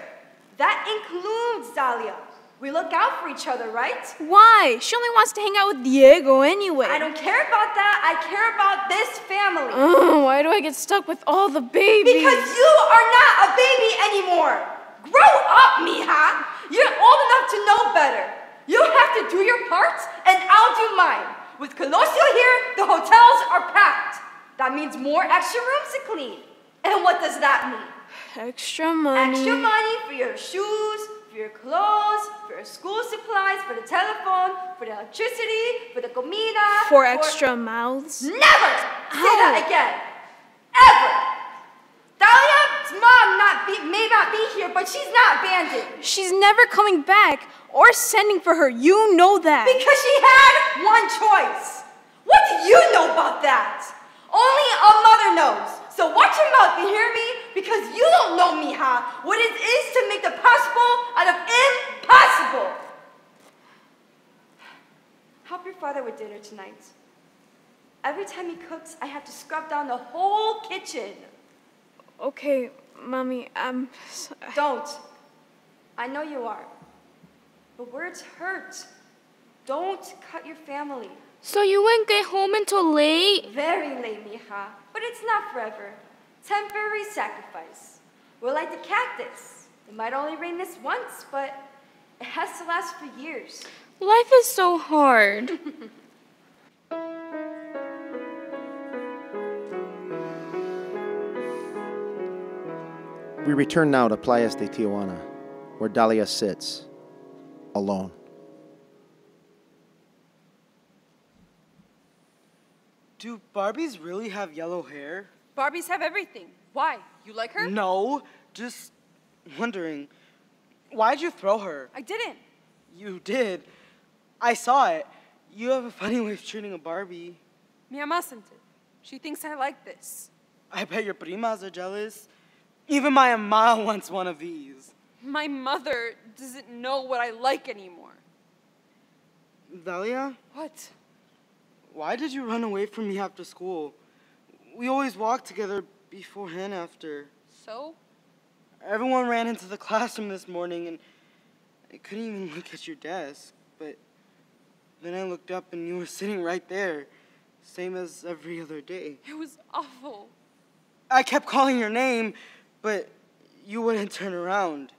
Speaker 14: That includes Dahlia. We look out for each other, right?
Speaker 13: Why? She only wants to hang out with Diego anyway.
Speaker 14: I don't care about that. I care about this family.
Speaker 13: Oh, why do I get stuck with all the babies?
Speaker 14: Because you are not a baby anymore. Grow up, mija. You're old enough to know better. You have to do your part, and I'll do mine. With Colosio here, the hotels are packed. That means more extra rooms to clean. And what does that mean?
Speaker 13: Extra money.
Speaker 14: Extra money for your shoes, for your clothes, for your school supplies, for the telephone, for the electricity, for the comida.
Speaker 13: For extra mouths.
Speaker 14: Never say that again. Ever. Dahlia's mom not be, may not be here, but she's not abandoned.
Speaker 13: She's never coming back or sending for her. You know that.
Speaker 14: Because she had one choice. What do you know about that? Only a mother knows. So watch your mouth, you hear me? Because you don't know, me, mija, what it is to make the possible out of impossible. Help your father with dinner tonight. Every time he cooks, I have to scrub down the whole kitchen.
Speaker 13: Okay, Mommy, I'm. s-
Speaker 14: Don't. I know you are. But words hurt. Don't cut your family.
Speaker 13: So you won't get home until late?
Speaker 14: Very late, mija. But it's not forever. Temporary sacrifice. We're like the cactus. It might only rain this once, but it has to last for years.
Speaker 13: Life is so hard. *laughs*
Speaker 9: We return now to Playas de Tijuana, where Dahlia sits, alone.
Speaker 10: Do Barbies really have yellow hair?
Speaker 11: Barbies have everything. Why? You like her?
Speaker 10: No, just wondering. Why'd you throw her?
Speaker 11: I didn't.
Speaker 10: You did. I saw it. You have a funny *laughs* way of treating a Barbie.
Speaker 11: Mi mustn't. She thinks I like this.
Speaker 10: I bet your primas are jealous. Even my ama *laughs* wants one of these.
Speaker 11: My mother doesn't know what I like anymore.
Speaker 10: Dahlia,
Speaker 11: What?
Speaker 10: Why did you run away from me after school? We always walked together before and after.
Speaker 11: So?
Speaker 10: Everyone ran into the *laughs* classroom this morning and I couldn't even look at your desk. But then I looked up and you were *laughs* sitting right there, same as every other day.
Speaker 11: It was awful.
Speaker 10: I kept calling your name, but you wouldn't turn around.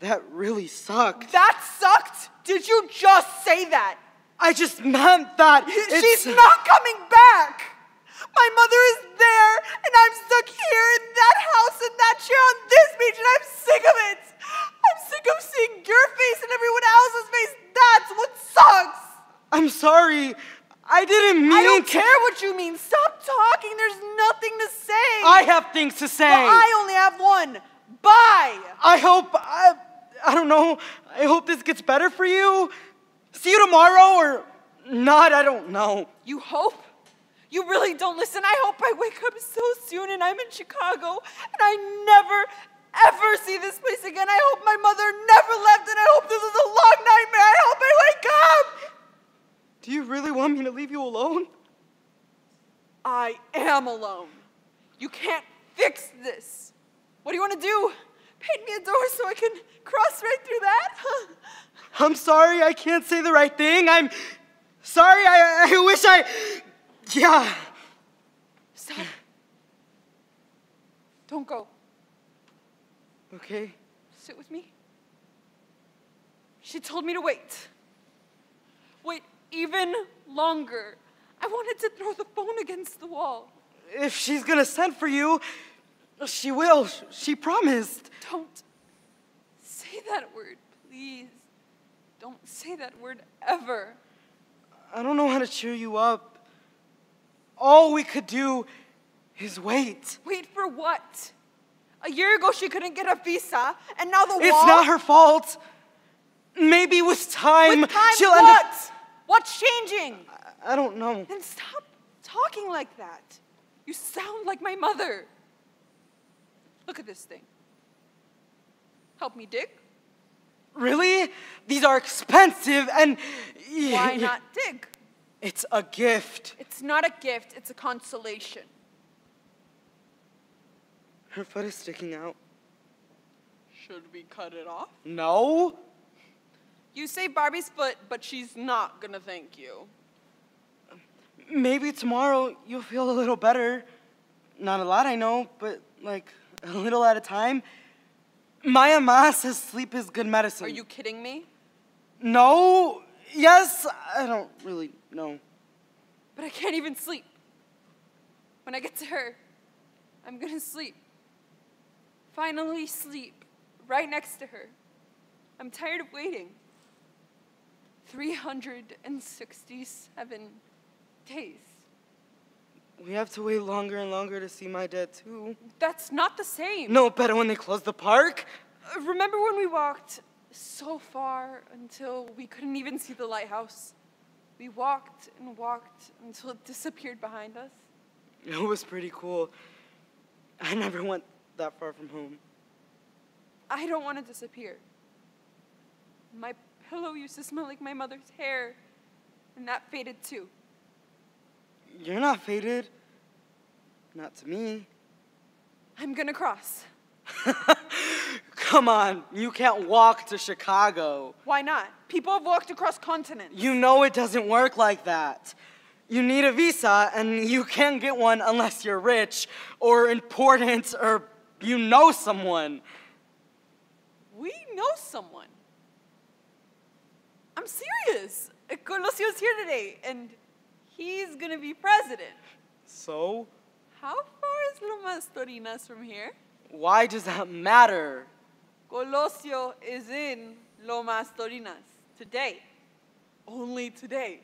Speaker 10: That really sucked.
Speaker 11: That sucked? Did you just say that?
Speaker 10: I just meant that.
Speaker 11: She's not coming back. My mother is there, and I'm stuck here in that house in that chair on this beach, and I'm sick of it. I'm sick of seeing your face and everyone else's face. That's what sucks.
Speaker 10: I'm sorry. I didn't mean
Speaker 11: I don't
Speaker 10: to-
Speaker 11: care what you mean. Stop talking. There's nothing to say.
Speaker 10: I have things to say.
Speaker 11: Well, I only have one. Bye.
Speaker 10: I hope I I don't know. I hope this gets better for you. See you tomorrow or not, I don't know.
Speaker 11: You hope? You really don't listen. I hope I wake up so soon and I'm in Chicago and I never, ever see this place again. I hope my mother never left and I hope this is a long nightmare. I hope I wake up.
Speaker 10: Do you really want me to leave you alone?
Speaker 11: I am alone. You can't fix this. What do you want to do? Paint me a door so I can cross right through that? *laughs*
Speaker 10: I'm sorry I can't say the right thing. I'm sorry. I I wish I Yeah.
Speaker 11: Stop. Don't go.
Speaker 10: Okay.
Speaker 11: Sit with me. She told me to wait. Wait even longer. I wanted to throw the phone against the wall.
Speaker 10: If she's going to send for you, she will. She promised.
Speaker 11: Don't say that word, please. Don't say that word ever.
Speaker 10: I don't know how to cheer you up. All we could do is wait.
Speaker 11: Wait for what? A year ago she couldn't get a visa, and now the
Speaker 10: It's
Speaker 11: wall.
Speaker 10: not her fault. Maybe with time,
Speaker 11: With time,
Speaker 10: she'll
Speaker 11: what?
Speaker 10: end up.
Speaker 11: What's changing?
Speaker 10: I don't know.
Speaker 11: Then stop talking like that. You sound like my mother. Look at this thing. Help me dig.
Speaker 10: Really? These are expensive and.
Speaker 11: Why *laughs* not dig?
Speaker 10: It's a gift.
Speaker 11: It's not a gift, it's a consolation.
Speaker 10: Her foot is sticking out.
Speaker 11: Should we cut it off?
Speaker 10: No?
Speaker 11: You say Barbie's foot, but she's not gonna thank you.
Speaker 10: Maybe tomorrow you'll feel a little better. Not a lot, I know, but like a little at a time. Maya Ma says sleep is good medicine.
Speaker 11: Are you kidding me?
Speaker 10: No. Yes. I don't really know.
Speaker 11: But I can't even sleep. When I get to her, I'm gonna sleep. Finally sleep, right next to her. I'm tired of waiting. 367 days.
Speaker 10: We have to wait longer and longer to see my dad too.
Speaker 11: That's not the same.
Speaker 10: No better when they close the park.
Speaker 11: Uh, Remember when we walked so far until we couldn't even see the lighthouse? We walked and walked until it disappeared behind us.
Speaker 10: It was pretty cool. I never went that far from home.
Speaker 11: I don't want to disappear. My pillow used to smell like my mother's hair, and that faded too.
Speaker 10: You're not faded. Not to me.
Speaker 11: I'm gonna cross. *laughs*
Speaker 10: Come on, you can't walk to Chicago.
Speaker 11: Why not? People have walked across continents.
Speaker 10: You know it doesn't work like that. You need a visa, and you can't get one unless you're rich or important or you know someone.
Speaker 11: We know someone. I'm serious. Colosio's here today, and he's gonna be president.
Speaker 10: So,
Speaker 11: How far is Lomas Taurinas from here?
Speaker 10: why does that matter?
Speaker 11: Colosio is in Lomas Taurinas today. Only today.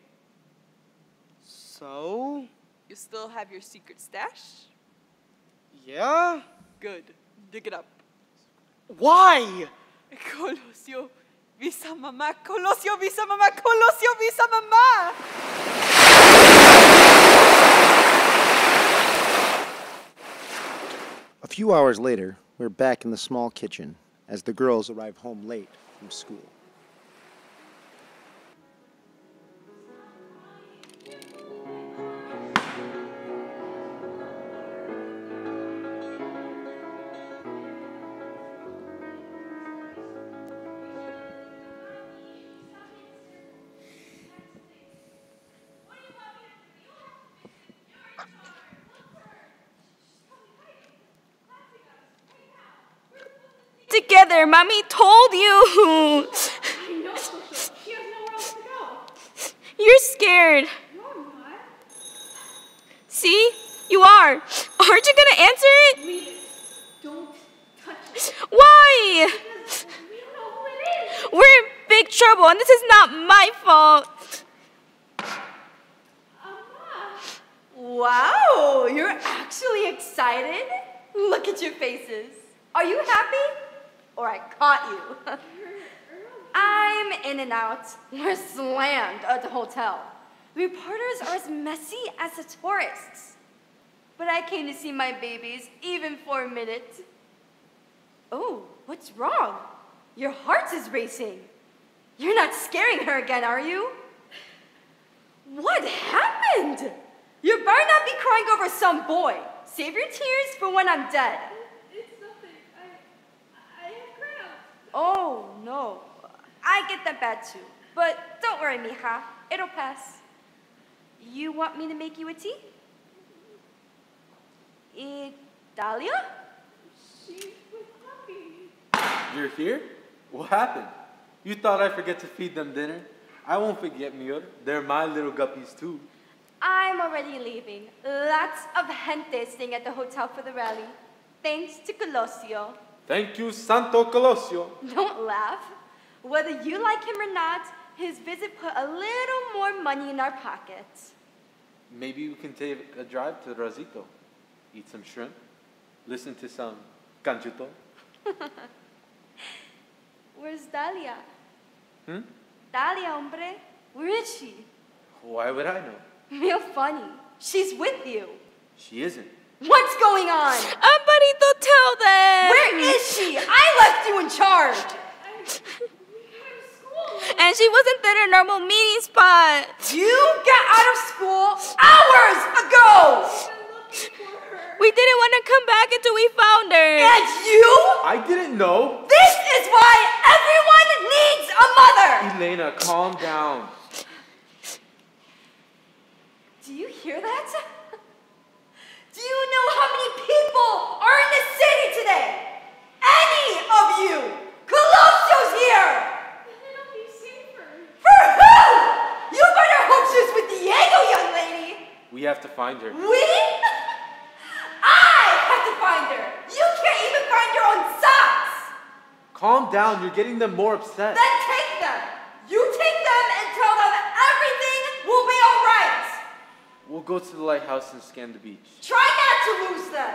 Speaker 10: So,
Speaker 11: You still have your secret stash?
Speaker 10: yeah?
Speaker 11: Good. Dig it up.
Speaker 10: Why? *laughs*
Speaker 11: Colosio, visa mamá. Colosio, visa mamá. Colosio, visa mamá.
Speaker 9: A few hours later, we're back in the small kitchen as the girls arrive home late from school.
Speaker 13: Together, mommy told you. You're scared. See? You are. Aren't you gonna answer it? Why? We're in big trouble, and this is not my fault.
Speaker 14: Wow, you're actually excited? Look at your faces. Are you happy? Or I caught you. *laughs* I'm in and out. We're slammed at the hotel. The reporters are as messy as the tourists. But I came to see my babies, even for a minute. Oh, what's wrong? Your heart is racing. You're not scaring her again, are you? What happened? You better not be crying over some boy. Save your tears for when I'm dead.
Speaker 17: It's nothing. I, I have cramps.
Speaker 14: Oh, no. I get that bad too. But don't worry, mija. It'll pass. You want me to make you a tea? Italia?
Speaker 17: She's with puppy.
Speaker 15: You're here? What happened? You thought I'd forget to feed them dinner? I won't forget, Mior. They're my little guppies too.
Speaker 14: I'm already leaving. Lots of gente staying at the hotel for the rally. Thanks to Colosio.
Speaker 15: Thank you, Santo Colosio. *laughs*
Speaker 14: Don't laugh. Whether you like him or not, his visit put a little more money in our pockets.
Speaker 15: Maybe we can take a drive to Rosarito, eat some shrimp, listen to some canchuto. *laughs*
Speaker 14: Where's Dalia?
Speaker 15: Hmm?
Speaker 14: Dalia, hombre. Where is she?
Speaker 15: Why would I know? *laughs*
Speaker 14: Real funny. She's with you.
Speaker 15: She isn't.
Speaker 14: What's going on?
Speaker 13: Amparito, tell them.
Speaker 14: Where is she? I left you in charge.
Speaker 13: And she wasn't at her normal meeting spot.
Speaker 14: You got out of school hours ago.
Speaker 13: We didn't want to come back until we found her.
Speaker 14: And you?
Speaker 15: I didn't know.
Speaker 14: This is why everyone needs a mother.
Speaker 15: Elena, calm down.
Speaker 14: Do you hear that? Do you know how many people are in the city today? Any of you? Colosio's here!
Speaker 17: It'll be safer.
Speaker 14: For who? You better hope she's with Diego, young lady!
Speaker 15: We have to find her.
Speaker 14: We? *laughs* I have to find her! You can't even find your own socks!
Speaker 15: Calm down, you're getting them more upset.
Speaker 14: Then take them! You take them and tell them everything will be alright!
Speaker 15: We'll go to the lighthouse and scan the beach.
Speaker 14: Try not to lose them!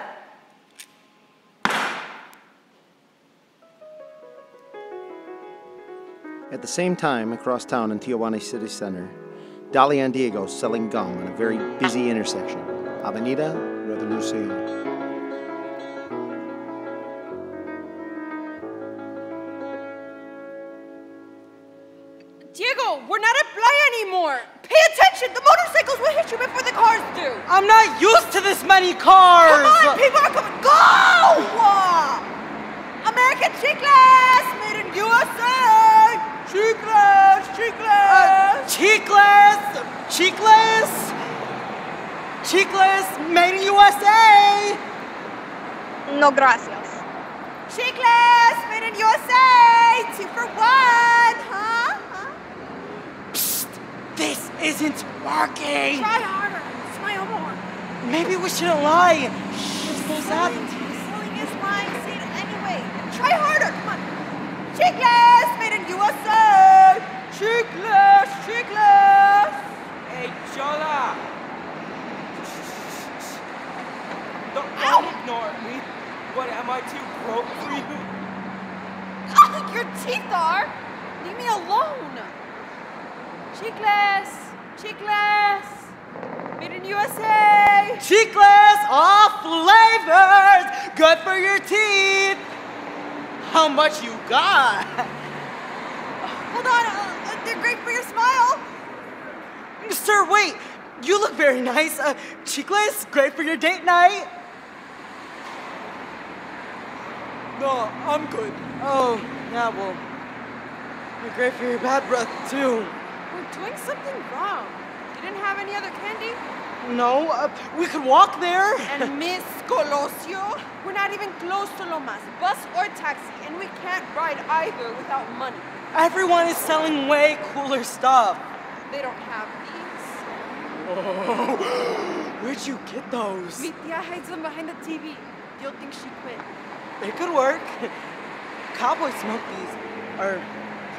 Speaker 9: At the same time, across town in Tijuana City Center, Dali and Diego selling gum on a very busy intersection, Avenida Revolucion.
Speaker 11: Diego, we're not at play anymore. Pay attention. The motorcycles will hit you before the.
Speaker 10: I'm not used to this many cars.
Speaker 11: Come on, people are coming. Go! American chiclets made in USA. Chiclets, chiclets.
Speaker 10: Chicles! Chicles! Chicles made in USA!
Speaker 14: No gracias.
Speaker 11: Chiclets made in USA. Two for one, huh?
Speaker 10: This isn't working!
Speaker 11: Try harder. Smile more.
Speaker 10: Maybe we shouldn't lie.
Speaker 11: Who's that? Selling is lying. Say it anyway. Try harder. Come on. Chiclets made in USA. Chiclets, chiclets.
Speaker 10: Hey, Chola! Don't, don't ignore me. What, am I too broke for you? *laughs*
Speaker 11: Ah, your teeth are. Leave me alone. Chiclets, chiclets. Made in USA.
Speaker 10: Chicles, all flavors, good for your teeth. How much you got? *laughs*
Speaker 11: Hold on. Uh, they're great for your smile.
Speaker 10: Sir, wait. You look very nice. Uh, chicles, great for your date night. No, I'm good. Oh, yeah, well, you're great for your bad breath, too.
Speaker 11: We're doing something wrong. Didn't have any other candy?
Speaker 10: No, uh, we could walk there.
Speaker 11: And Miss Colosio, we're not even close to Lomas, bus or taxi, and we can't ride either without money.
Speaker 10: Everyone is selling way cooler stuff.
Speaker 11: They don't have these.
Speaker 10: Whoa. *gasps* Where'd you get those?
Speaker 11: Mi tia hides them behind the TV. You'll think she quit.
Speaker 10: They could work. *laughs* Cowboys smoke these. Or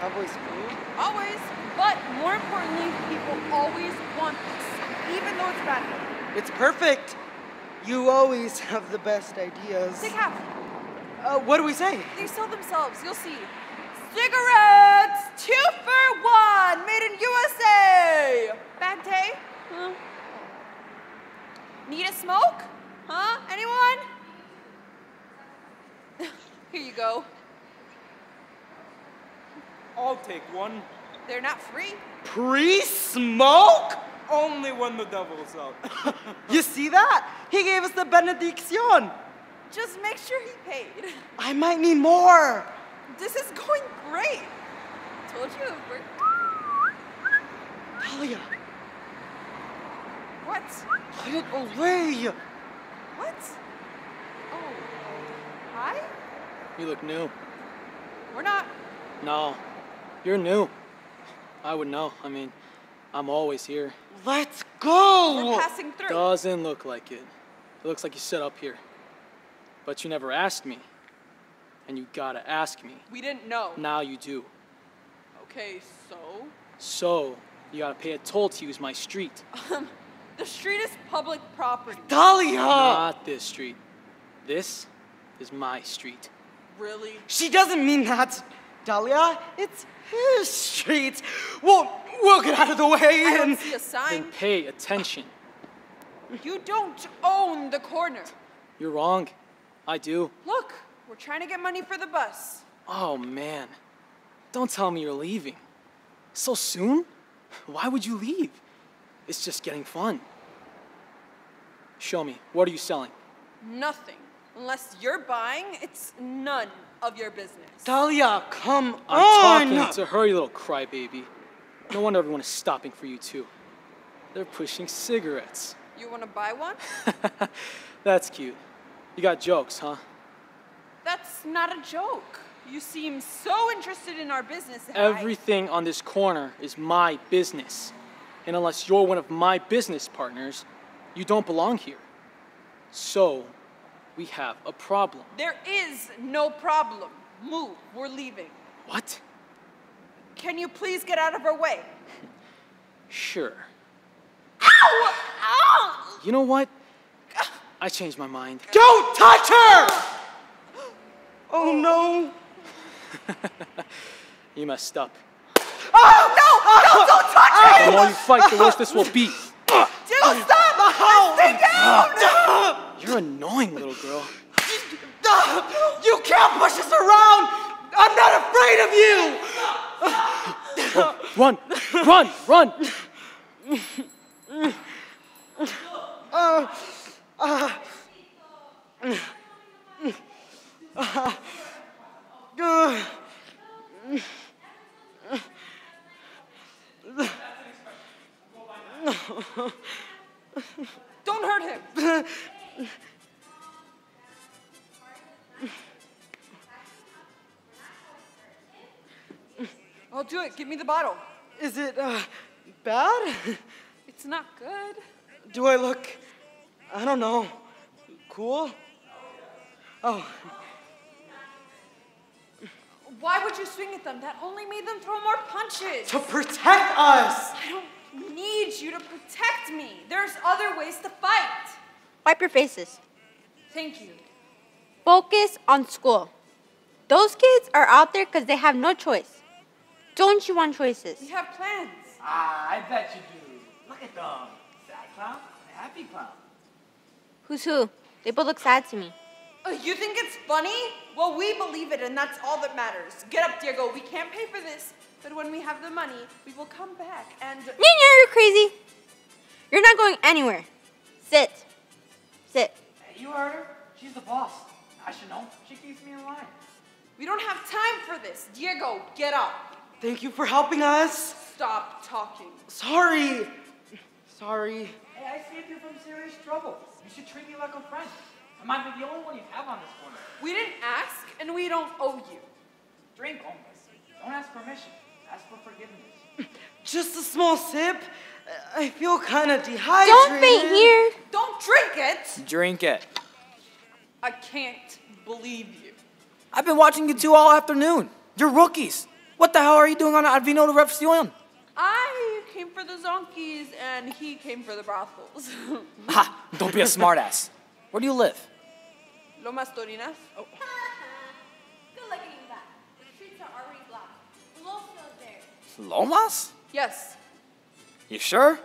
Speaker 10: cowboys food?
Speaker 11: Always. But more importantly, people always want this, even though it's bad for them.
Speaker 10: It's perfect. You always have the best ideas.
Speaker 11: Take half.
Speaker 10: Uh, what do we say?
Speaker 11: They sell themselves, you'll see. Cigarettes! Two for one! Made in USA! Bad day? Huh? Need a smoke? Huh? Anyone? *laughs* Here you go.
Speaker 20: I'll take one.
Speaker 11: They're not free.
Speaker 10: Pre-smoke?
Speaker 20: Only when the devil's out. *laughs*
Speaker 10: You see that? He gave us the benediction.
Speaker 11: Just make sure he paid.
Speaker 10: I might need more.
Speaker 11: This is going great. Told you it worked.
Speaker 10: Thalía,
Speaker 11: What?
Speaker 10: put it away.
Speaker 11: What? Oh. Hi?
Speaker 21: You look new.
Speaker 11: We're not.
Speaker 21: No, you're new. I would know. I mean, I'm always here.
Speaker 10: Let's go.
Speaker 11: We're passing through.
Speaker 21: Doesn't look like it. It looks like you set up here. But you never asked me. And you gotta ask me.
Speaker 11: We didn't know.
Speaker 21: Now you do.
Speaker 11: Okay, so?
Speaker 21: So, you gotta pay a toll to use my street. *laughs*
Speaker 11: Um, the street is public property.
Speaker 10: Thalía!
Speaker 21: Not this street. This is my street.
Speaker 11: Really?
Speaker 10: She doesn't mean that. Dahlia, it's his street. We'll, we'll get out of the way
Speaker 11: I
Speaker 10: and...
Speaker 11: don't see a sign.
Speaker 21: Then pay attention.
Speaker 11: You don't own the corner.
Speaker 21: You're wrong. I do.
Speaker 11: Look, we're trying to get money for the bus.
Speaker 21: Oh man. Don't tell me you're leaving. So soon? Why would you leave? It's just getting fun. Show me. What are you selling?
Speaker 11: Nothing. Unless you're buying, it's none of your business.
Speaker 10: Dahlia, come
Speaker 21: I'm
Speaker 10: on!
Speaker 21: talking to her, you little crybaby. No wonder everyone is stopping for you too. They're pushing cigarettes.
Speaker 11: You want to buy one? *laughs*
Speaker 21: That's cute. You got jokes, huh?
Speaker 11: That's not a joke. You seem so interested in our business. that I-
Speaker 21: Everything on this corner is my business. And unless you're one of my business partners, you don't belong here. So, we have a problem.
Speaker 11: There is no problem. Move. We're leaving.
Speaker 21: What?
Speaker 11: Can you please get out of our way?
Speaker 21: Sure.
Speaker 11: Ow! Ow!
Speaker 21: You know what? I changed my mind.
Speaker 10: Don't touch her! Oh no. *laughs*
Speaker 21: You messed up.
Speaker 11: Oh, no! No, don't touch
Speaker 21: The
Speaker 11: me!
Speaker 21: more you fight, the worse this will be.
Speaker 11: Dude, stop! Stay down!
Speaker 21: You're annoying, little girl.
Speaker 10: You can't push us around! I'm not afraid of you!
Speaker 21: Oh, run! Run! Run!
Speaker 10: Uh, uh, uh,
Speaker 11: Don't hurt him. *laughs* I'll do it. Give me the bottle.
Speaker 10: Is it uh, bad? *laughs*
Speaker 11: It's not good.
Speaker 10: Do I look, I don't know, cool? Oh,
Speaker 11: Why would you swing at them? That only made them throw more punches.
Speaker 10: to protect us!
Speaker 11: I don't need you to protect me. There's other ways to fight.
Speaker 22: Wipe your faces.
Speaker 11: Thank you.
Speaker 22: Focus on school. Those kids are out there because they have no choice. Don't you want choices?
Speaker 11: We have plans.
Speaker 23: Ah, I bet you do. Look at them. Sad clown happy clown.
Speaker 22: Who's who? They both look sad to me.
Speaker 11: Uh, you think it's funny? Well, we believe it, and that's all that matters. Get up, Diego. We can't pay for this, but when we have the money, we will come back and.
Speaker 22: Nina, you're crazy. You're not going anywhere. Sit. Sit.
Speaker 23: Hey, you heard her? She's the boss. I should know. She keeps me in line.
Speaker 11: We don't have time for this. Diego, get up.
Speaker 10: Thank you for helping us.
Speaker 11: Stop talking.
Speaker 10: Sorry. Sorry.
Speaker 23: Hey, I saved you from serious trouble. You should treat me like a friend. I might be the only one you have on this corner.
Speaker 11: We didn't ask, and we don't owe you.
Speaker 23: Drink, homeless. Don't ask permission. Ask for forgiveness.
Speaker 10: Just a small sip. I feel kind of dehydrated.
Speaker 22: Don't faint here.
Speaker 11: Don't drink it.
Speaker 23: Drink it.
Speaker 11: I can't believe you.
Speaker 23: I've been watching you two all afternoon. You're rookies. What the hell are you doing on Avenida Revolucion?
Speaker 11: I came for the zonkeys, and he came for the brothels. *laughs*
Speaker 23: Ha! Don't be a smartass. Where do you live?
Speaker 11: Lomas Taurinas. Oh. *laughs*
Speaker 14: Good luck getting back. The streets are already blocked. Los there.
Speaker 23: Lomas?
Speaker 11: Yes.
Speaker 23: You sure?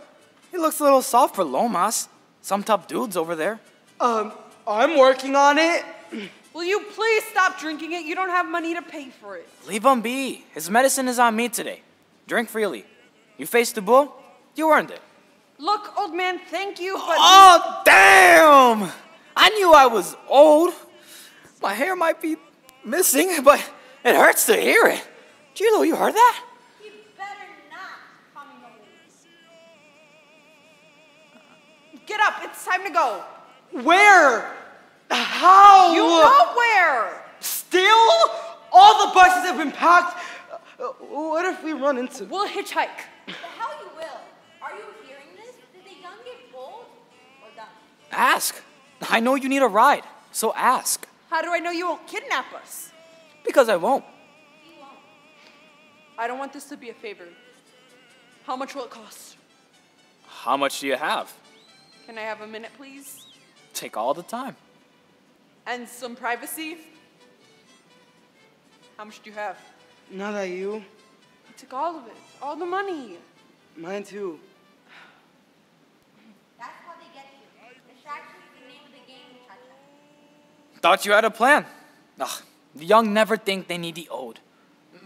Speaker 23: He looks a little soft for Lomas. Some tough dudes over there.
Speaker 10: Um, I'm working on it.
Speaker 11: Will you please stop drinking it? You don't have money to pay for it.
Speaker 23: Leave him be. His medicine is on me today. Drink freely. You faced the bull? You earned it.
Speaker 11: Look, old man, thank you, but.
Speaker 23: Oh, damn! I knew I was old. My hair might be missing, but it hurts to hear it. Gilo, you heard that?
Speaker 11: Get up, it's time to go.
Speaker 10: Where? How?
Speaker 11: You know where!
Speaker 10: Still? All the buses have been packed. What if we run into?
Speaker 11: We'll hitchhike.
Speaker 14: The hell you will. Are you hearing this? Did the young get bold or dumb?
Speaker 23: Ask. I know you need a ride, so ask.
Speaker 11: How do I know you won't kidnap us?
Speaker 23: Because I won't. You won't.
Speaker 11: I don't want this to be a favor. How much will it cost?
Speaker 23: How much do you have?
Speaker 11: Can I have a minute, please?
Speaker 23: Take all the time.
Speaker 11: And some privacy? How much do you have?
Speaker 10: Not that you.
Speaker 11: I took all of it. All the money.
Speaker 10: Mine too.
Speaker 14: That's how they get you. Distraction is the name of the game, Chacha.
Speaker 23: Thought you had a plan. Ugh, the young never think they need the old.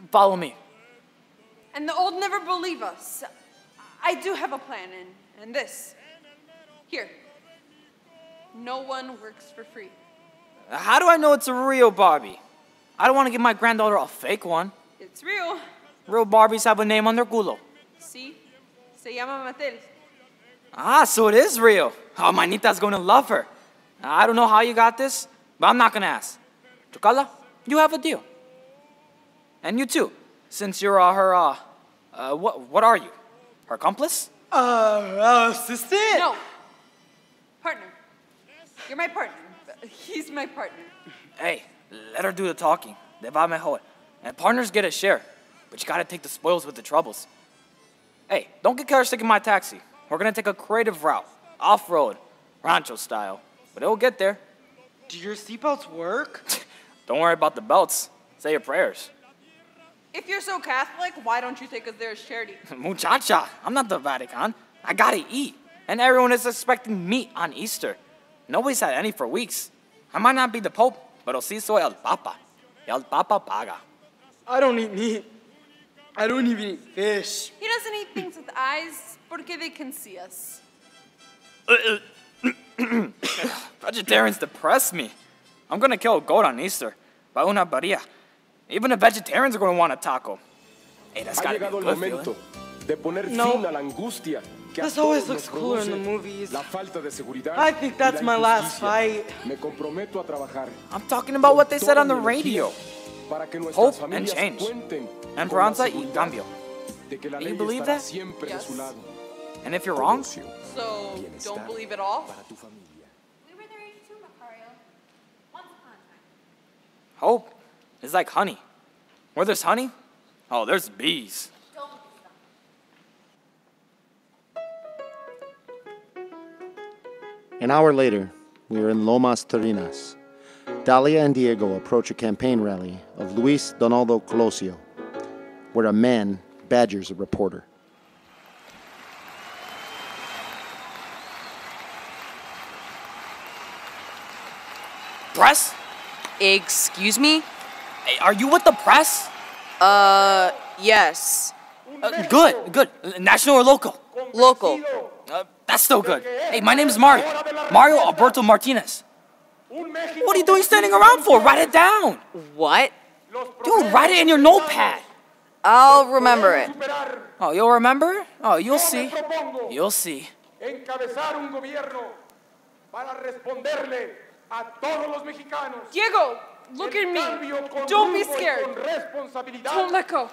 Speaker 23: Follow me.
Speaker 11: And the old never believe us. I do have a plan, and, and this. Here. No one works for free.
Speaker 23: How do I know it's a real Barbie? I don't want to give my granddaughter a fake one.
Speaker 11: It's real.
Speaker 23: Real Barbies have a name on their culo.
Speaker 11: See? Se llama Mattel.
Speaker 23: Ah, so it is real. Oh, my Nita's gonna love her. I don't know how you got this, but I'm not gonna ask. Chocala, you have a deal. And you too, since you're uh, her, uh, uh, what, what are you? Her accomplice?
Speaker 10: Uh, assistant?
Speaker 11: No. Partner. You're my partner. He's my partner.
Speaker 23: Hey, let her do the talking. De va mejor. And partners get a share, but you gotta take the spoils with the troubles. Hey, don't get careless in my taxi. We're gonna take a creative route, off road, rancho style. But it'll get there.
Speaker 10: Do your seatbelts work? *laughs*
Speaker 23: Don't worry about the belts. Say your prayers.
Speaker 11: If you're so Catholic, why don't you take us there as charity? *laughs*
Speaker 23: Muchacha, I'm not the Vatican. I gotta eat. And everyone is expecting meat on Easter. Nobody's had any for weeks. I might not be the Pope, but sí soy el Papa. El Papa paga.
Speaker 10: I don't eat meat. I don't even eat fish.
Speaker 11: He doesn't eat things with eyes porque they can see us. *coughs*
Speaker 23: Vegetarians depress me. I'm gonna kill a goat on Easter. By una barilla. Even the vegetarians are gonna want a taco. Hey, that's
Speaker 24: Ha
Speaker 23: gotta be a good
Speaker 24: momento
Speaker 23: feeling.
Speaker 24: de poner
Speaker 10: No.
Speaker 24: fin a la angustia que a
Speaker 10: This always looks cooler in the movies.
Speaker 24: La falta de seguridad.
Speaker 10: I think that's my last fight.
Speaker 24: Me comprometo a trabajar.
Speaker 23: I'm talking about what they said on the radio.
Speaker 24: energía Para que nuestras
Speaker 23: Hope and change. And
Speaker 24: con la
Speaker 23: Esperanza y cambio.
Speaker 24: de que la
Speaker 23: Do you believe that?
Speaker 24: siempre de su lado.
Speaker 23: And if you're wrong,
Speaker 11: So, don't believe it all?
Speaker 23: hope is like honey. Where there's honey, oh, there's bees.
Speaker 9: An hour later, we are in Lomas Taurinas. Dalia and Diego approach a campaign rally of Luis Donaldo Colosio, where a man badgers a reporter.
Speaker 23: Press?
Speaker 25: Excuse me?
Speaker 23: Are you with the press?
Speaker 25: Uh, yes.
Speaker 23: Uh, good, good. National or local?
Speaker 25: Local.
Speaker 23: That's still good. Hey, my name is Mario. Mario Alberto Martinez. What are you doing standing around for? Write it down.
Speaker 25: What?
Speaker 23: Dude, write it in your notepad.
Speaker 25: I'll remember it.
Speaker 23: Oh, you'll remember? Oh, you'll see. You'll see.
Speaker 24: Encabezar un gobierno para responderle a todos los mexicanos.
Speaker 11: Diego, look at me. Don't be scared. Don't let go.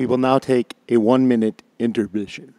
Speaker 9: We will now take a one minute intermission.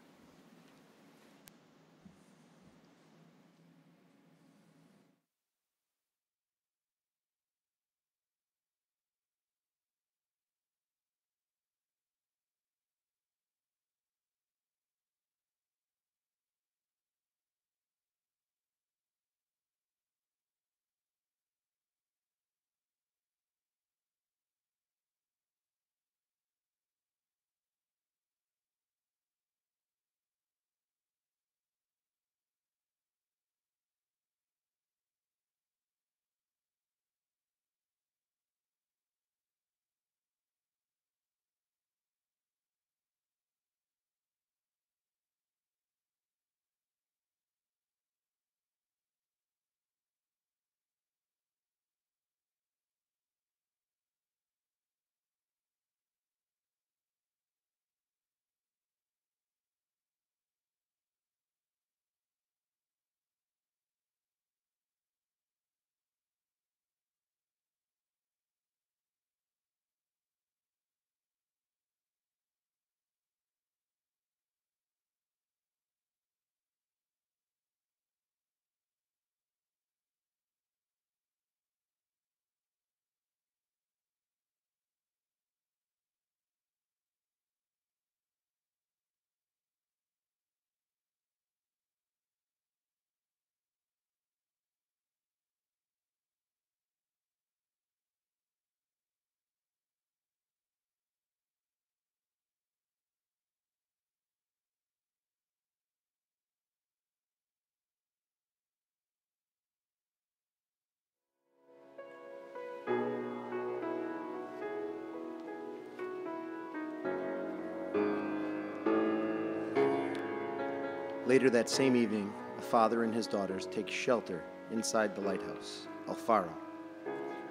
Speaker 9: Later that same evening, a father and his daughters take shelter inside the lighthouse, El Faro,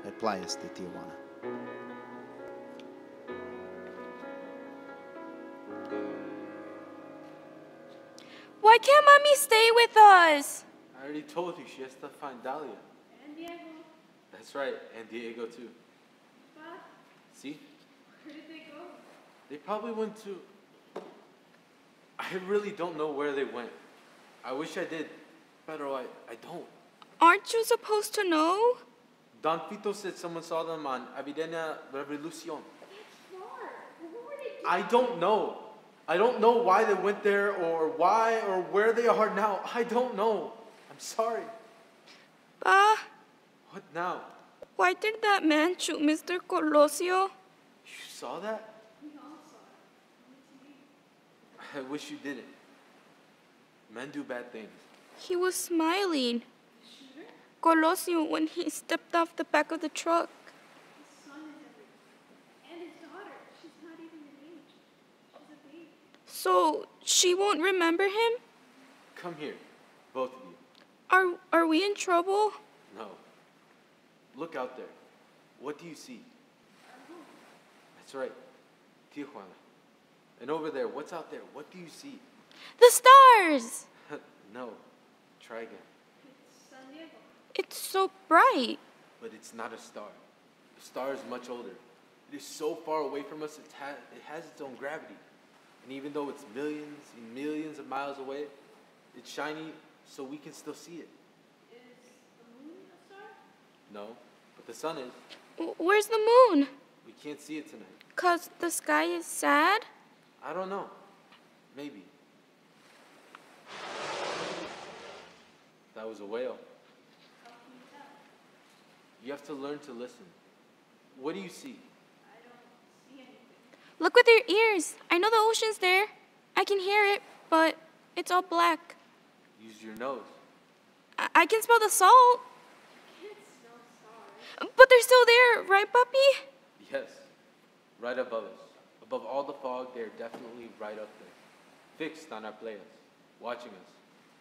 Speaker 9: at Playas de Tijuana.
Speaker 13: Why can't mommy stay with us?
Speaker 15: I already told you she has to find Dahlia.
Speaker 6: And Diego.
Speaker 15: That's right, and Diego too. See?
Speaker 6: Where did they go?
Speaker 15: They probably went to. I really don't know where they went. I wish I did, but I, I don't.
Speaker 13: Aren't you supposed to know?
Speaker 15: Don Pito said someone saw them on Avenida Revolucion. I don't know. I don't know why they went there or why or where they are now. I don't know. I'm sorry.
Speaker 13: Pa,
Speaker 15: What now?
Speaker 6: Why did that man shoot Mr. Colosio?
Speaker 15: You saw that? I wish you didn't. Men do bad things.
Speaker 6: He was smiling. Colosio when he stepped off the back of the truck. So she won't remember him?
Speaker 15: Come here, both of you.
Speaker 6: Are are we in trouble?
Speaker 15: No. Look out there. What do you see? That's right, Tijuana. And over there, what's out there? What do you see?
Speaker 6: The stars! *laughs*
Speaker 15: no. Try again.
Speaker 6: It's so bright.
Speaker 15: But it's not a star. The star is much older. It is so far away from us, it, ha- it has its own gravity. And even though it's millions and millions of miles away, it's shiny so we can still see it. No, but the sun is.
Speaker 6: W- Where's the moon?
Speaker 15: We can't see it tonight.
Speaker 6: Cause the sky is sad?
Speaker 15: I don't know. Maybe. That was a whale. You have to learn to listen. What do you see? I don't see anything.
Speaker 6: Look with your ears. I know the ocean's there. I can hear it, but it's all black.
Speaker 15: Use your nose.
Speaker 6: I, I can smell the salt. But they're still there, right, puppy?
Speaker 15: Yes, right above us. Above all the fog, they're definitely right up there. Fixed on our players, watching us.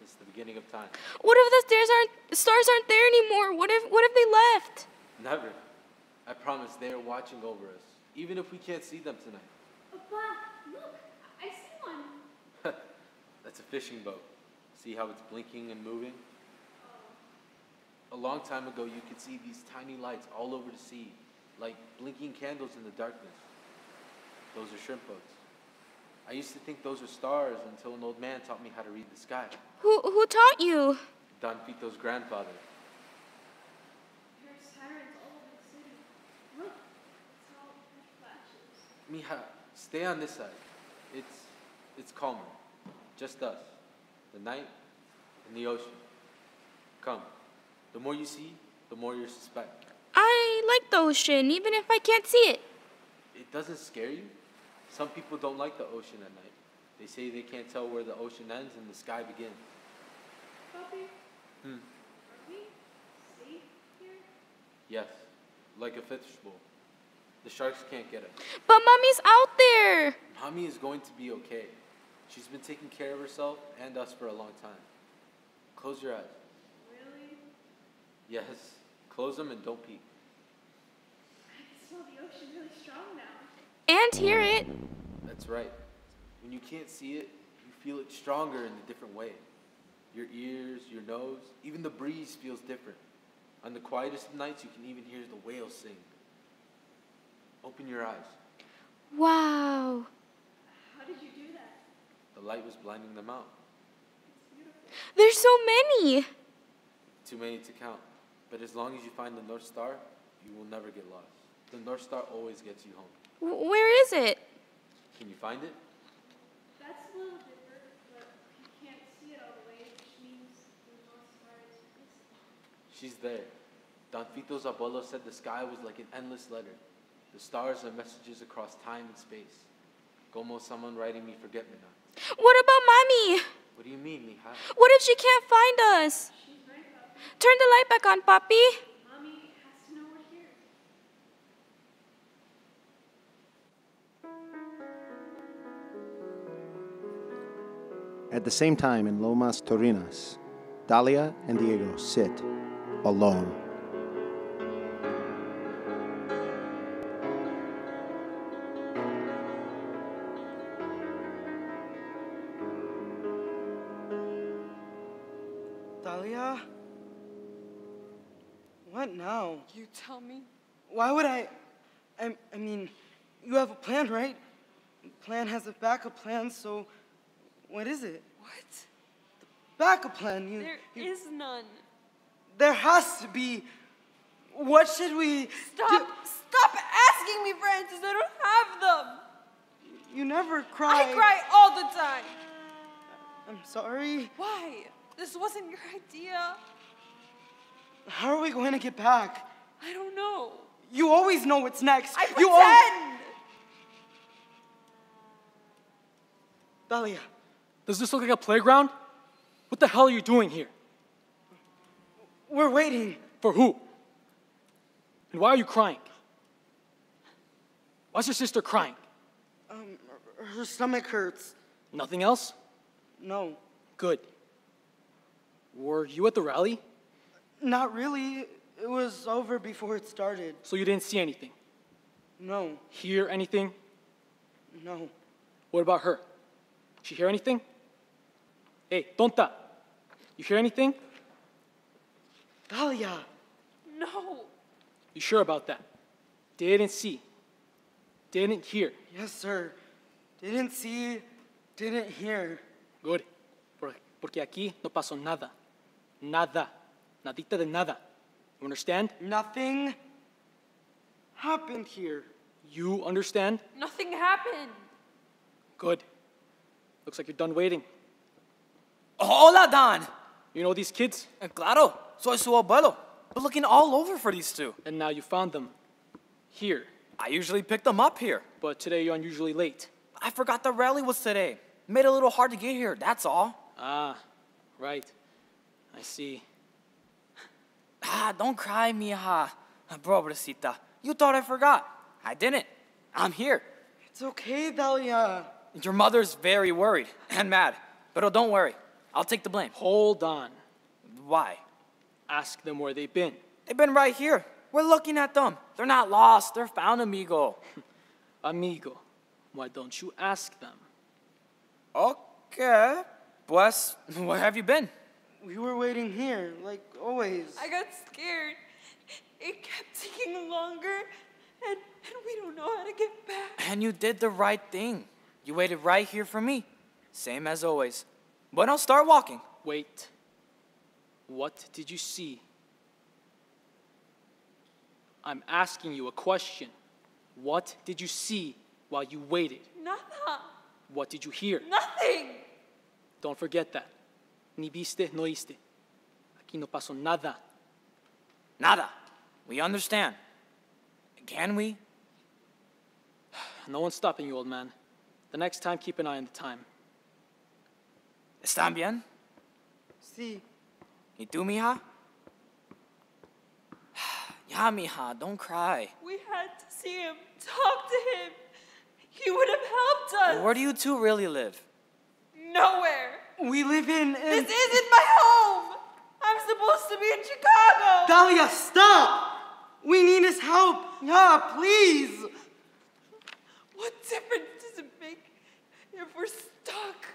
Speaker 15: It's the beginning of time.
Speaker 6: What if the stars aren't stars aren't there anymore? What if what if they left?
Speaker 15: Never. I promise they are watching over us, even if we can't see them tonight.
Speaker 26: Papa, look, I see one. *laughs*
Speaker 15: That's a fishing boat. See how it's blinking and moving? A long time ago, you could see these tiny lights all over the sea, like blinking candles in the darkness. Those are shrimp boats. I used to think those were stars until an old man taught me how to read the sky.
Speaker 6: Who who taught you?
Speaker 15: Don Fito's grandfather.
Speaker 26: There's sirens all over the city. Look, it's all flashes.
Speaker 15: Mija, stay on this side. It's it's calmer. Just us. The night and the ocean. Come. The more you see, the more you suspect.
Speaker 6: I like the ocean, even if I can't see it.
Speaker 15: It doesn't scare you? Some people don't like the ocean at night. They say they can't tell where the ocean ends and the sky begins.
Speaker 26: Puppy,
Speaker 15: Hmm.
Speaker 26: are we safe here?
Speaker 15: Yes. Like a fish bowl. The sharks can't get us.
Speaker 6: But mommy's out there.
Speaker 15: Mommy is going to be okay. She's been taking care of herself and us for a long time. Close your eyes.
Speaker 26: Really?
Speaker 15: Yes. Close them and don't peek.
Speaker 26: I can smell the ocean really strong now.
Speaker 6: And hear it.
Speaker 15: That's right. When you can't see it, you feel it stronger in a different way. Your ears, your nose, even the breeze feels different. On the quietest of nights, you can even hear the whales sing. Open your eyes.
Speaker 6: Wow.
Speaker 26: How did you do that?
Speaker 15: The light was blinding them out.
Speaker 6: There's so many.
Speaker 15: Too many to count. But as long as you find the North Star, you will never get lost. The North Star always gets you home.
Speaker 6: W- Where is it?
Speaker 15: Can you find it?
Speaker 26: That's a little different, but you can't see it all the way, which means the North Star is missing.
Speaker 15: She's there. Don Fito's abuelo said the sky was like an endless letter. The stars are messages across time and space. Como someone writing me forget me not.
Speaker 6: What about mommy?
Speaker 15: What do you mean, mija?
Speaker 6: What if she can't find us? Turn the light back on, Papi.
Speaker 9: At the same time, in Lomas Taurinas, Dalia and Diego sit alone.
Speaker 10: Dahlia? What now?
Speaker 11: You tell me.
Speaker 10: Why would I? I, I mean, you have a plan, right? Plan has a backup plan, so what is it?
Speaker 11: What?
Speaker 10: Backup plan. You,
Speaker 11: There
Speaker 10: you-
Speaker 11: is none.
Speaker 10: There has to be. What should we?
Speaker 11: Stop! Stop asking me for answers. I don't have them.
Speaker 10: You never cry.
Speaker 11: I cry all the time.
Speaker 10: I'm sorry.
Speaker 11: Why? This wasn't your idea.
Speaker 10: How are we going to get back?
Speaker 11: I don't know.
Speaker 10: You always know what's next.
Speaker 11: I
Speaker 10: You al-
Speaker 11: pretend.
Speaker 10: Dahlia,
Speaker 21: Does this look like a playground? What the hell are you doing here?
Speaker 10: we're waiting.
Speaker 21: For who? And why are you crying? Why's your sister crying?
Speaker 10: Um, her stomach hurts.
Speaker 21: Nothing else?
Speaker 10: No,
Speaker 21: Good. Were you at the rally?
Speaker 10: not really. It was over before it started.
Speaker 21: So you didn't see anything?
Speaker 10: No,
Speaker 21: Hear anything?
Speaker 10: no.
Speaker 21: What about her? Did she hear anything? Hey, tonta. You hear anything?
Speaker 10: Dahlia,
Speaker 11: No.
Speaker 21: You sure about that? Didn't see. Didn't hear.
Speaker 10: yes, sir. Didn't see, didn't hear.
Speaker 21: Good. Por- Porque aquí no pasó nada. Nada. Nadita de nada. You understand?
Speaker 10: Nothing happened here.
Speaker 21: You understand?
Speaker 11: Nothing happened.
Speaker 21: Good. Looks like you're done waiting.
Speaker 23: Hola, Don.
Speaker 21: You know these kids?
Speaker 23: Eh, Claro, soy su abuelo. Been looking all over for these two.
Speaker 21: And now you found them. Here.
Speaker 23: I usually pick them up here.
Speaker 21: But today you're unusually late.
Speaker 23: I forgot the rally was today. Made it a little hard to get here, that's all.
Speaker 21: Ah, right. I see.
Speaker 23: Ah, don't cry, mija. Pobrecita. You thought I forgot. I didn't. I'm here.
Speaker 10: It's okay, Dahlia.
Speaker 23: Your mother's very worried and mad. But don't worry. I'll take the blame.
Speaker 21: Hold on.
Speaker 23: Why?
Speaker 21: Ask them where they've been.
Speaker 23: They've been right here. We're looking at them. They're not lost. They're found, amigo. *laughs*
Speaker 21: Amigo, why don't you ask them?
Speaker 23: Okay. Pues, where have you been?
Speaker 10: We were waiting here, like always.
Speaker 11: I got scared. It kept taking longer, and, and we don't know how to get back.
Speaker 23: And you did the right thing. You waited right here for me. Same as always. But I'll start walking.
Speaker 21: Wait. What did you see? I'm asking you a question. What did you see while you waited?
Speaker 11: Nada.
Speaker 21: What did you hear?
Speaker 11: Nothing.
Speaker 21: Don't forget that. Ni viste, no oíste. Aquí no pasó nada.
Speaker 23: Nada. We understand. Can we? *sighs*
Speaker 21: No one's stopping you, old man. The next time, keep an eye on the time.
Speaker 23: ¿Están bien?
Speaker 10: Sí.
Speaker 23: ¿Y tú, mija? *sighs* Ya, mija, don't cry.
Speaker 11: We had to see him, talk to him. He would have helped us.
Speaker 23: Where do you two really live?
Speaker 11: Nowhere.
Speaker 10: We live in. in...
Speaker 11: This isn't my home. I'm supposed to be in Chicago.
Speaker 10: Dahlia, stop! We need his help. Yeah, please.
Speaker 11: What difference does it make if we're stuck?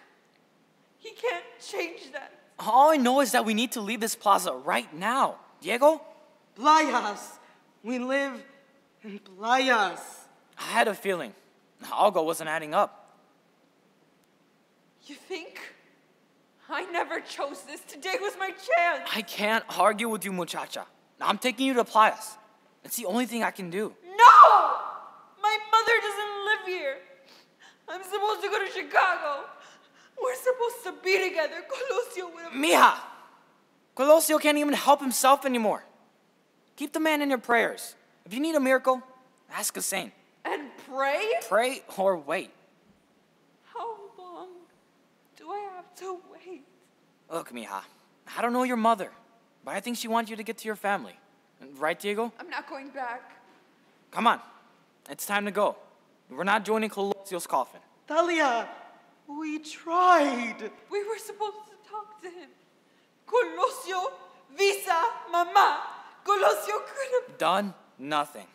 Speaker 11: He can't change that.
Speaker 23: All I know is that we need to leave this plaza right now. Diego?
Speaker 10: Playas. We live in Playas.
Speaker 23: I had a feeling. Algo wasn't adding up.
Speaker 11: You think? I never chose this. Today was my chance.
Speaker 23: I can't argue with you, muchacha. I'm taking you to Playas. It's the only thing I can do.
Speaker 11: No! My mother doesn't live here. I'm supposed to go to Chicago. We're supposed to be together. Colosio would have.
Speaker 23: Mija! Colosio can't even help himself anymore. Keep the man in your prayers. If you need a miracle, ask a saint.
Speaker 11: And pray?
Speaker 23: Pray or wait.
Speaker 11: How long do I have to wait?
Speaker 23: Look, Mija, I don't know your mother, but I think she wants you to get to your family. Right, Diego?
Speaker 11: I'm not going back.
Speaker 23: Come on. It's time to go. We're not joining Colosio's coffin.
Speaker 10: Dahlia, we tried.
Speaker 11: We were supposed to talk to him. Colosio, Visa, Mama. Colosio could have.
Speaker 23: Done nothing.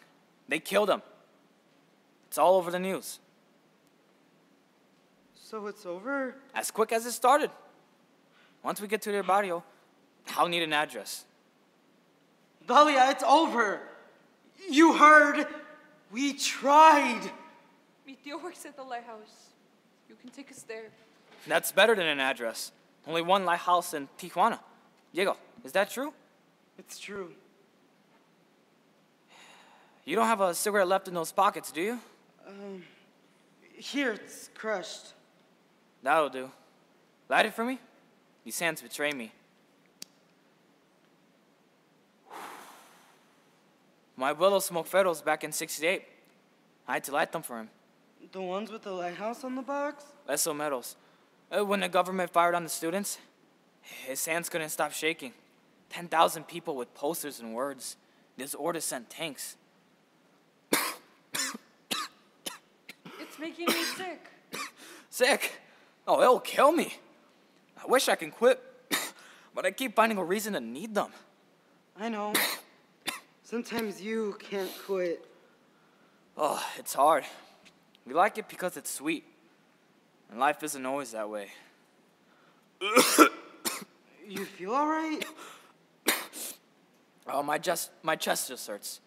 Speaker 23: They killed him. It's all over the news.
Speaker 10: So it's over?
Speaker 23: As quick as it started. Once we get to their barrio, I'll need an address.
Speaker 10: Dahlia, it's over. You heard. We tried.
Speaker 11: Mi tío works at the lighthouse. You can take us there.
Speaker 23: That's better than an address. Only one lighthouse in Tijuana. Diego, is that true?
Speaker 10: It's true.
Speaker 23: You don't have a cigarette left in those pockets, do you?
Speaker 10: Um, here, it's crushed.
Speaker 23: That'll do. Light it for me? These hands betray me. *sighs* My abuelo smoked Faros back in 68. I had to light them for him.
Speaker 10: The ones with the lighthouse on the box?
Speaker 23: Esos meros. Uh, When the government fired on the students, his hands couldn't stop shaking. 10,000 people with posters and words. Díaz Ordaz sent tanks.
Speaker 11: It's making me sick.
Speaker 23: Sick? Oh, it'll kill me. I wish I can quit, *coughs* but I keep finding a reason to need them.
Speaker 10: I know. *coughs* Sometimes you can't quit.
Speaker 23: Oh, it's hard. We like it because it's sweet. And life isn't always that way. *coughs*
Speaker 10: You feel alright? *coughs*
Speaker 23: Oh, my chest, my chest just hurts.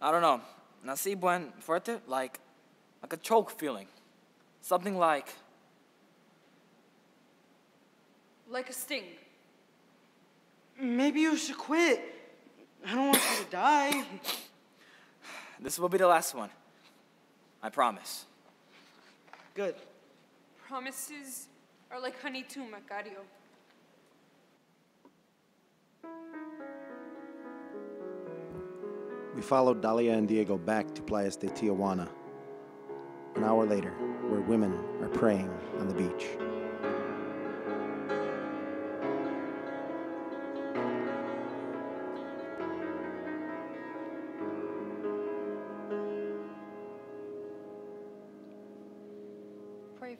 Speaker 23: I don't know. Nací buen fuerte, like, like a choke feeling. Something like,
Speaker 11: Like a sting.
Speaker 10: Maybe you should quit. I don't want you to die. *coughs*
Speaker 23: this will be the last one. I promise.
Speaker 10: Good.
Speaker 11: Promises are like honey too, Macario.
Speaker 9: We followed Dalia and Diego back to Playas de Tijuana. An hour later, where women are praying on the beach.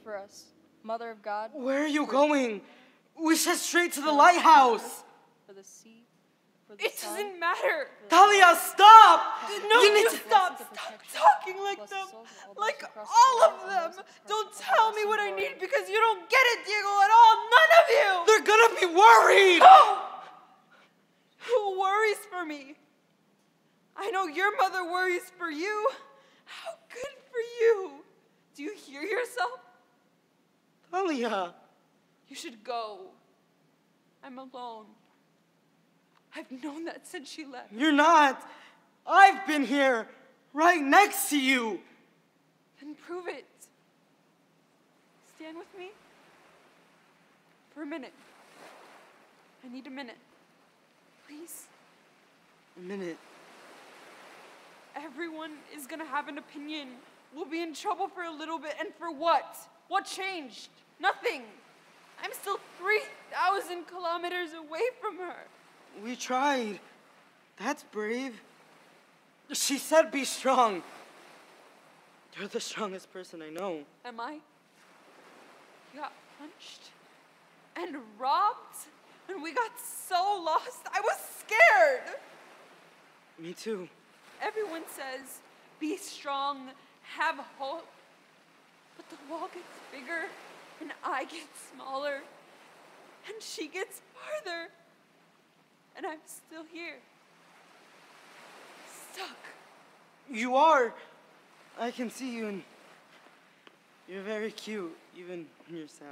Speaker 12: For us, Mother of God.
Speaker 10: Where are you going? We said straight to the lighthouse.
Speaker 12: For the sea. For the
Speaker 11: It
Speaker 12: sun,
Speaker 11: doesn't matter.
Speaker 10: Dahlia, stop!
Speaker 11: No,
Speaker 10: You need to-
Speaker 11: stop. Stop talking like them. Like all of them. Don't tell me what I need because you don't get it, Diego, at all. None of you.
Speaker 10: They're gonna be worried!
Speaker 11: Who worries for me? I know your mother worries for you. How good for you. Do you hear yourself?
Speaker 10: Dahlia.
Speaker 11: You should go. I'm alone. I've known that since she left.
Speaker 10: You're not. I've been here, right next to you.
Speaker 11: Then prove it. Stand with me for a minute. I need a minute. Please.
Speaker 10: A minute.
Speaker 11: Everyone is gonna have an opinion. We'll be in trouble for a little bit, and for what? What changed? Nothing. I'm still 3,000 kilometers away from her.
Speaker 10: We tried. That's brave. She said be strong. You're the strongest person I know.
Speaker 11: Am I? You got punched and robbed, and we got so lost. I was scared.
Speaker 10: Me too.
Speaker 11: Everyone says, be strong, have hope. But the wall gets bigger, and I get smaller, and she gets farther. And I'm still here. Stuck.
Speaker 10: You are. I can see you, and you're very cute, even when you're sad.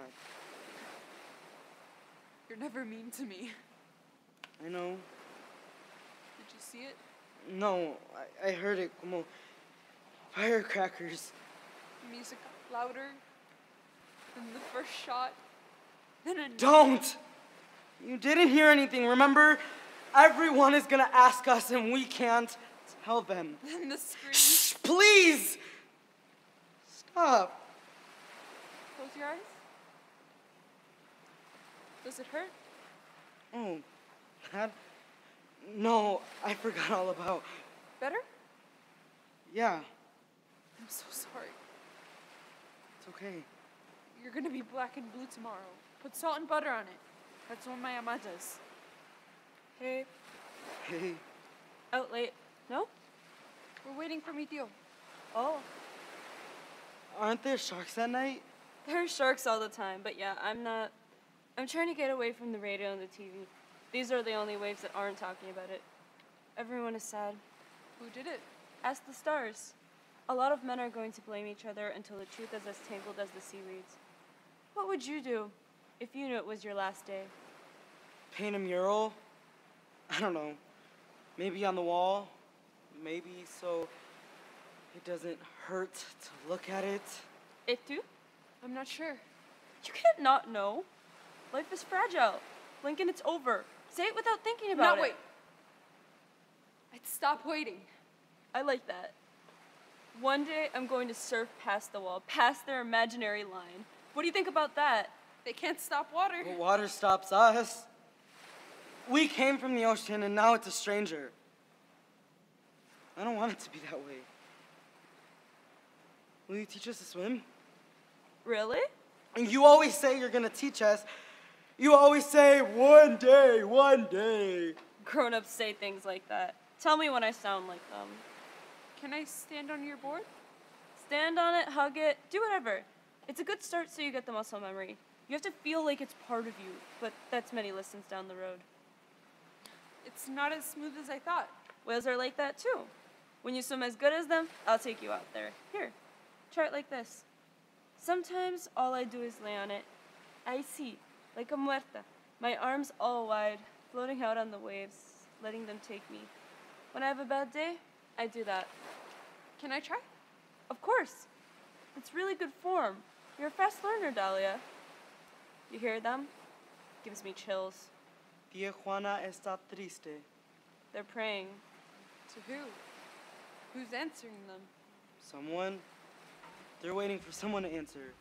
Speaker 11: You're never mean to me.
Speaker 10: I know.
Speaker 11: Did you see it?
Speaker 10: No, I, I heard it como firecrackers.
Speaker 11: Music louder. Then the first shot.
Speaker 10: Don't! You didn't hear anything, remember? Everyone is gonna ask us, and we can't tell them. *laughs*
Speaker 11: Then the scream.
Speaker 10: Shh, please! Stop.
Speaker 11: Close your eyes. Does it hurt?
Speaker 10: Oh, that? No, I forgot all about.
Speaker 11: Better?
Speaker 10: Yeah,
Speaker 11: I'm so sorry.
Speaker 10: It's okay.
Speaker 11: You're gonna be black and blue tomorrow. Put salt and butter on it. That's what my ama does.
Speaker 12: Hey,
Speaker 10: Hey,
Speaker 12: out late. No?
Speaker 11: We're waiting for mi tío.
Speaker 12: Oh.
Speaker 10: aren't there sharks at night?
Speaker 12: There are sharks all the time, but yeah, I'm not. I'm trying to get away from the radio and the TV. These are the only waves that aren't talking about it. Everyone is sad.
Speaker 11: Who did it?
Speaker 12: Ask the stars. A lot of men are going to blame each other until the truth is as tangled as the seaweeds. What would you do if you knew it was your last day?
Speaker 10: Paint a mural? I don't know. Maybe on the wall? Maybe so it doesn't hurt to look at it?
Speaker 12: Et tu?
Speaker 11: I'm not sure.
Speaker 12: You can't not know. Life is fragile. Blink and it's over. Say it without thinking about
Speaker 11: no,
Speaker 12: it.
Speaker 11: wait. I'd stop waiting.
Speaker 12: I like that. One day I'm going to surf past the wall, past their imaginary line. What do you think about that?
Speaker 11: They can't stop water.
Speaker 10: But water stops us. We came from the ocean and now it's a stranger. I don't want it to be that way. Will you teach us to swim?
Speaker 12: Really?
Speaker 10: And you always say you're gonna teach us. You always say, one day, one day.
Speaker 12: Grown ups say things like that. Tell me when I sound like them.
Speaker 11: Can I stand on your board?
Speaker 12: Stand on it, hug it, do whatever. It's a good start so you get the muscle memory. You have to feel like it's part of you, but that's many lessons down the road.
Speaker 11: It's not as smooth as I thought.
Speaker 12: Whales are like that too. When you swim as good as them, I'll take you out there. Here, try it like this. Sometimes all I do is lay on it. I see, like a muerta, my arms all wide, floating out on the waves, letting them take me. When I have a bad day, I do that.
Speaker 11: Can I try?
Speaker 12: Of course. It's really good form. You're a fast learner, Dahlia. You hear them? Gives me chills.
Speaker 10: Tia Juana está triste.
Speaker 12: They're praying.
Speaker 11: To who? Who's answering them?
Speaker 10: Someone? They're waiting for someone to answer.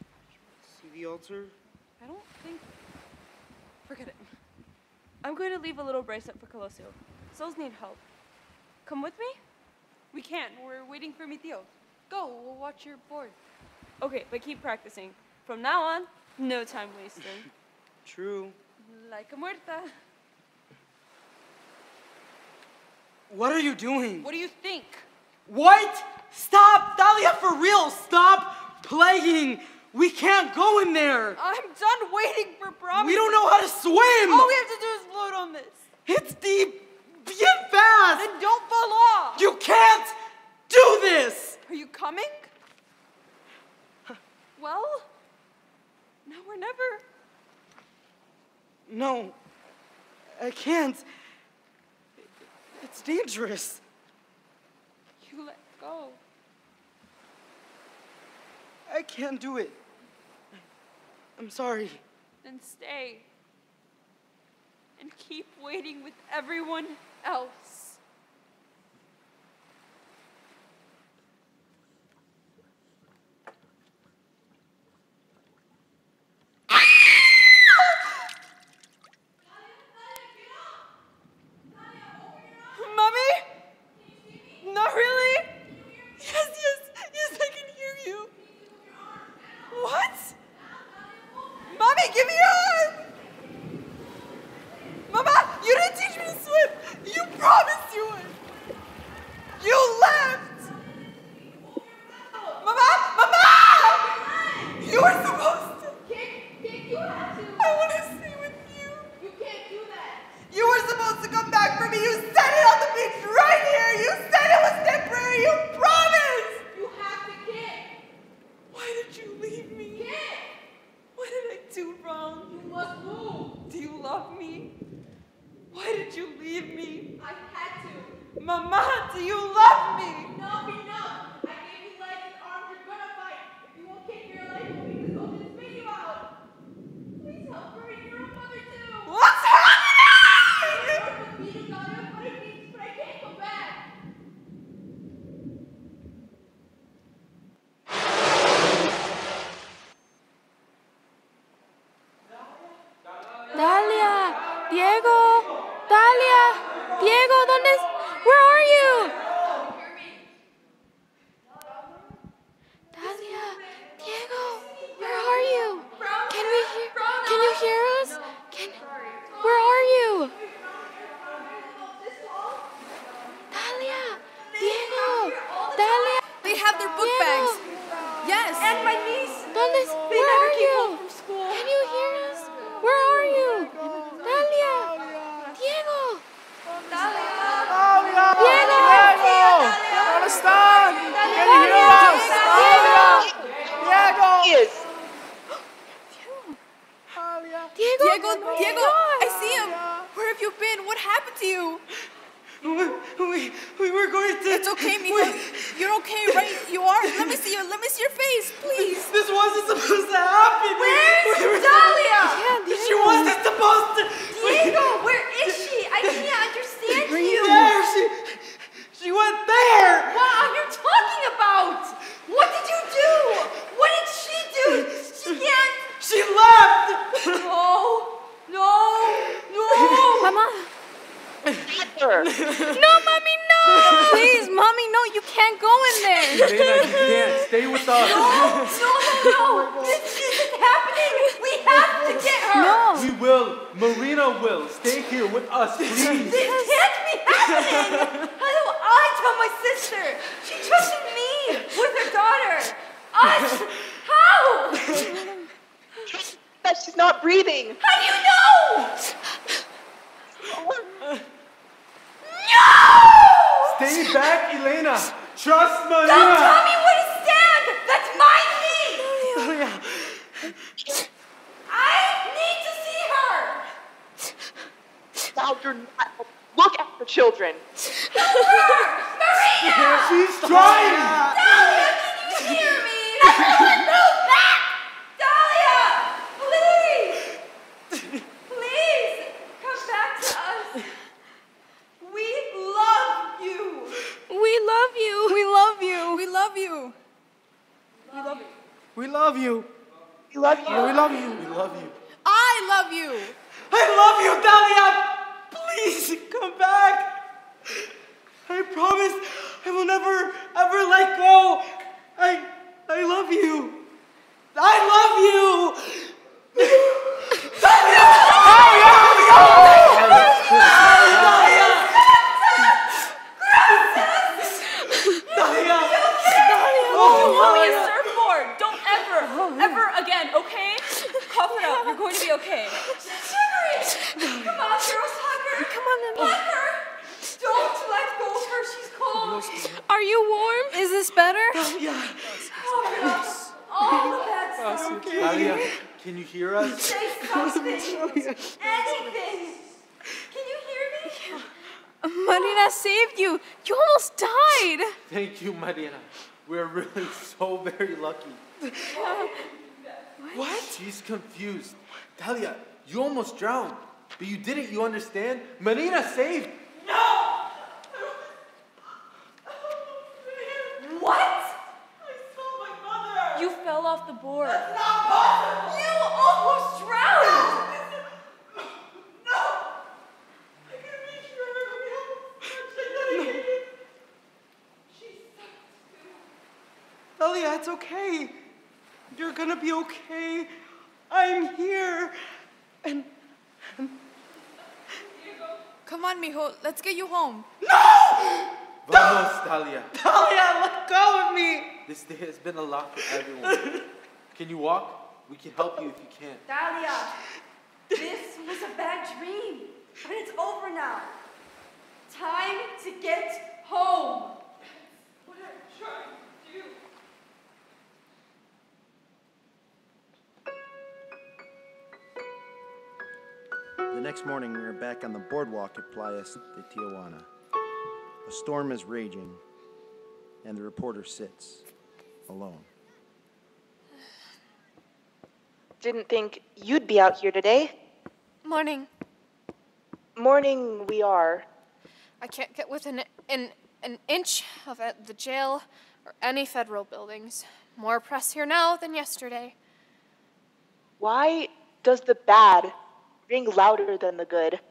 Speaker 10: See the altar?
Speaker 11: I don't think. Forget it.
Speaker 12: I'm going to leave a little bracelet for Colosio. Souls need help. Come with me?
Speaker 11: We can't. We're waiting for Mitio. Go, we'll watch your board.
Speaker 12: Okay, but keep practicing. From now on, no time wasted. *laughs*
Speaker 10: True.
Speaker 11: Like a muerta.
Speaker 10: What are you doing?
Speaker 11: What do you think?
Speaker 10: What? Stop! Dahlia, for real! Stop playing! We can't go in there!
Speaker 11: I'm done waiting for promise.
Speaker 10: We don't know how to swim!
Speaker 11: All we have to do is float on this.
Speaker 10: It's deep! Get fast!
Speaker 11: Then don't fall off!
Speaker 10: You can't do this!
Speaker 11: Are you coming? well, now or never.
Speaker 10: No, I can't. It's dangerous.
Speaker 11: You let go.
Speaker 10: I can't do it. I'm sorry.
Speaker 11: Then stay. And keep waiting with everyone else.
Speaker 27: Her.
Speaker 18: Now you're not. Look at the children.
Speaker 14: Marina!
Speaker 15: She's trying.
Speaker 14: Dahlia, can you hear me? Everyone move back! Dahlia, please! Please, come back to us. We love you.
Speaker 11: We love you. We love you. We love you.
Speaker 14: We love you.
Speaker 10: We love you.
Speaker 18: We love you.
Speaker 10: We love you.
Speaker 15: We love you.
Speaker 11: I love you.
Speaker 10: I love you, Dahlia. Please come back. I promise I will never ever let go. I I love you. I love you. *laughs* Dahlia! Dahlia!
Speaker 12: You want me a surfboard? Don't ever, ever again, okay? Cough it up. You're going to be okay.
Speaker 14: Shivering. Come on, girls, hug her. Come on, then. Hug her. Don't let go of her. She's cold.
Speaker 11: Are you warm? Is this better?
Speaker 10: Oh, yeah.
Speaker 14: Cover up all the bad stuff.
Speaker 15: Dalia, can you hear us?
Speaker 14: Say something. Anything. Can you hear me?
Speaker 11: Marina saved you. You almost died.
Speaker 15: Thank you, Marina. We're really so very lucky.
Speaker 10: What?
Speaker 15: She's confused. Dalia, you almost drowned. But you didn't, you understand? Marina saved.
Speaker 12: the board. That's not possible!
Speaker 14: You almost drowned! *laughs*
Speaker 10: No! Elia, it's okay. You're gonna be okay. I'm here. And, and...
Speaker 11: Come on, mijo. Let's get you home. No! *gasps*
Speaker 15: Vamos, Talia.
Speaker 10: Talia, let go of me.
Speaker 15: This day has been a lot for everyone. *laughs* Can you walk? We can help you if you can't.
Speaker 14: Dahlia, this was a bad dream, but it's over now. Time to get home. What I'm trying to do.
Speaker 9: The next morning, we are back on the boardwalk at Playas de Tijuana. A storm is raging, and the reporter sits alone.
Speaker 18: Didn't think you'd be out here today.
Speaker 17: Morning.
Speaker 18: Morning, we are.
Speaker 17: I can't get within an, an inch of the jail or any federal buildings. More press here now than yesterday.
Speaker 18: Why does the bad ring louder than the good?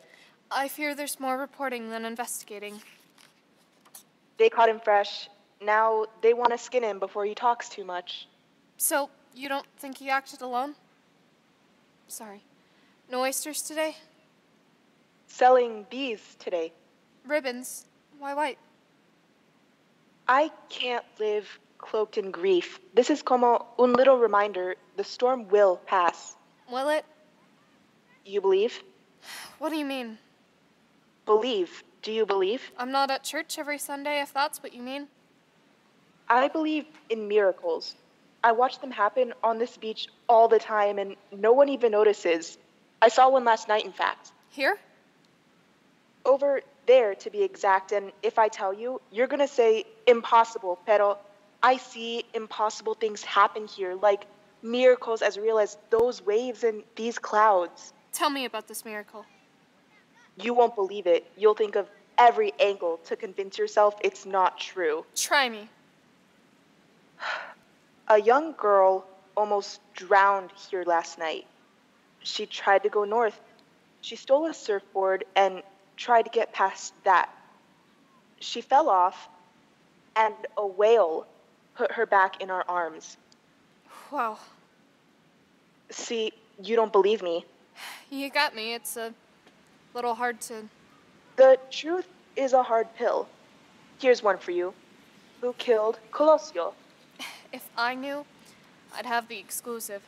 Speaker 17: I fear there's more reporting than investigating.
Speaker 18: They caught him fresh. Now they want to skin him before he talks too much.
Speaker 17: So, you don't think he acted alone? Sorry. No oysters today?
Speaker 18: Selling these today.
Speaker 17: Ribbons? Why white?
Speaker 18: I can't live cloaked in grief. This is como un little reminder the storm will pass.
Speaker 17: Will it?
Speaker 18: You believe?
Speaker 17: What do you mean?
Speaker 18: Believe. Do you believe?
Speaker 17: I'm not at church every Sunday, if that's what you mean.
Speaker 18: I believe in miracles. I watch them happen on this beach all the time, and no one even notices. I saw one last night, in fact.
Speaker 17: Here?
Speaker 18: Over there, to be exact, and if I tell you, you're gonna say impossible, pero I see impossible things happen here, like miracles as real as those waves and these clouds.
Speaker 17: Tell me about this miracle.
Speaker 18: You won't believe it. You'll think of every angle to convince yourself it's not true.
Speaker 17: Try me.
Speaker 18: A young girl almost drowned here last night. She tried to go north. She stole a surfboard and tried to get past that. She fell off, and a whale put her back in our arms.
Speaker 17: Wow.
Speaker 18: See, you don't believe me.
Speaker 17: You got me. It's a little hard to.
Speaker 18: The truth is a hard pill. Here's one for you. Who killed Colosio?
Speaker 17: If I knew, I'd have the exclusive.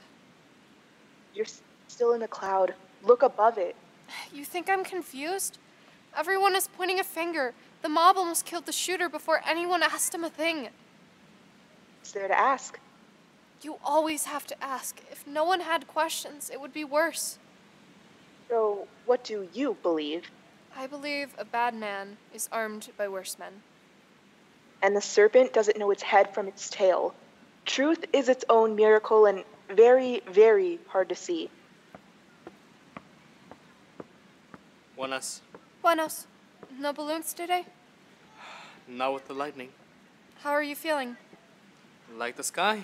Speaker 18: You're still in the cloud. Look above it.
Speaker 17: You think I'm confused? Everyone is pointing a finger. The mob almost killed the shooter before anyone asked him a thing.
Speaker 18: It's there to ask.
Speaker 17: You always have to ask. If no one had questions, it would be worse.
Speaker 18: So, what do you believe?
Speaker 17: I believe a bad man is armed by worse men.
Speaker 18: And the serpent doesn't know its head from its tail. Truth is its own miracle and very, very hard to see.
Speaker 19: Buenas.
Speaker 17: Buenos. No balloons today?
Speaker 19: Not with the lightning.
Speaker 17: How are you feeling?
Speaker 19: Like the sky.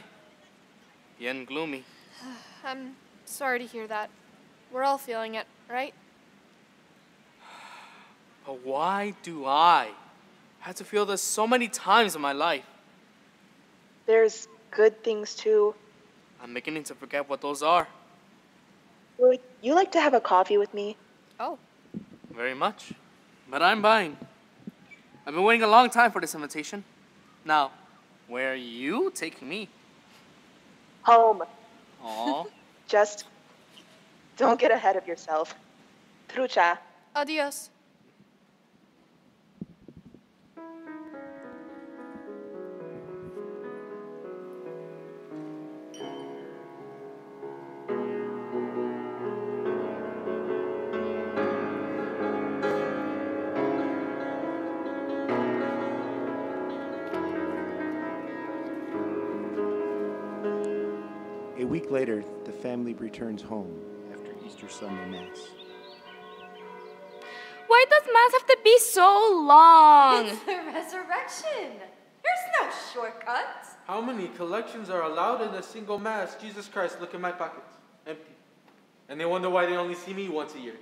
Speaker 19: Bien gloomy. *sighs*
Speaker 17: I'm sorry to hear that. We're all feeling it, right? *sighs*
Speaker 19: But why do I have to feel this so many times in my life?
Speaker 18: There's good things too.
Speaker 19: I'm beginning to forget what those are.
Speaker 18: Would you like to have a coffee with me?
Speaker 17: Oh.
Speaker 19: Very much. But I'm buying. I've been waiting a long time for this invitation. Now, where are you taking me?
Speaker 18: Home.
Speaker 19: Aw. *laughs*
Speaker 18: Just don't get ahead of yourself. Trucha.
Speaker 17: Adios.
Speaker 9: Week later, the family returns home after Easter Sunday Mass.
Speaker 28: Why does Mass have to be so long?
Speaker 14: It's the resurrection. There's no shortcuts.
Speaker 15: How many collections are allowed in a single mass? Jesus Christ, look in my pockets. Empty. And they wonder why they only see me once a year.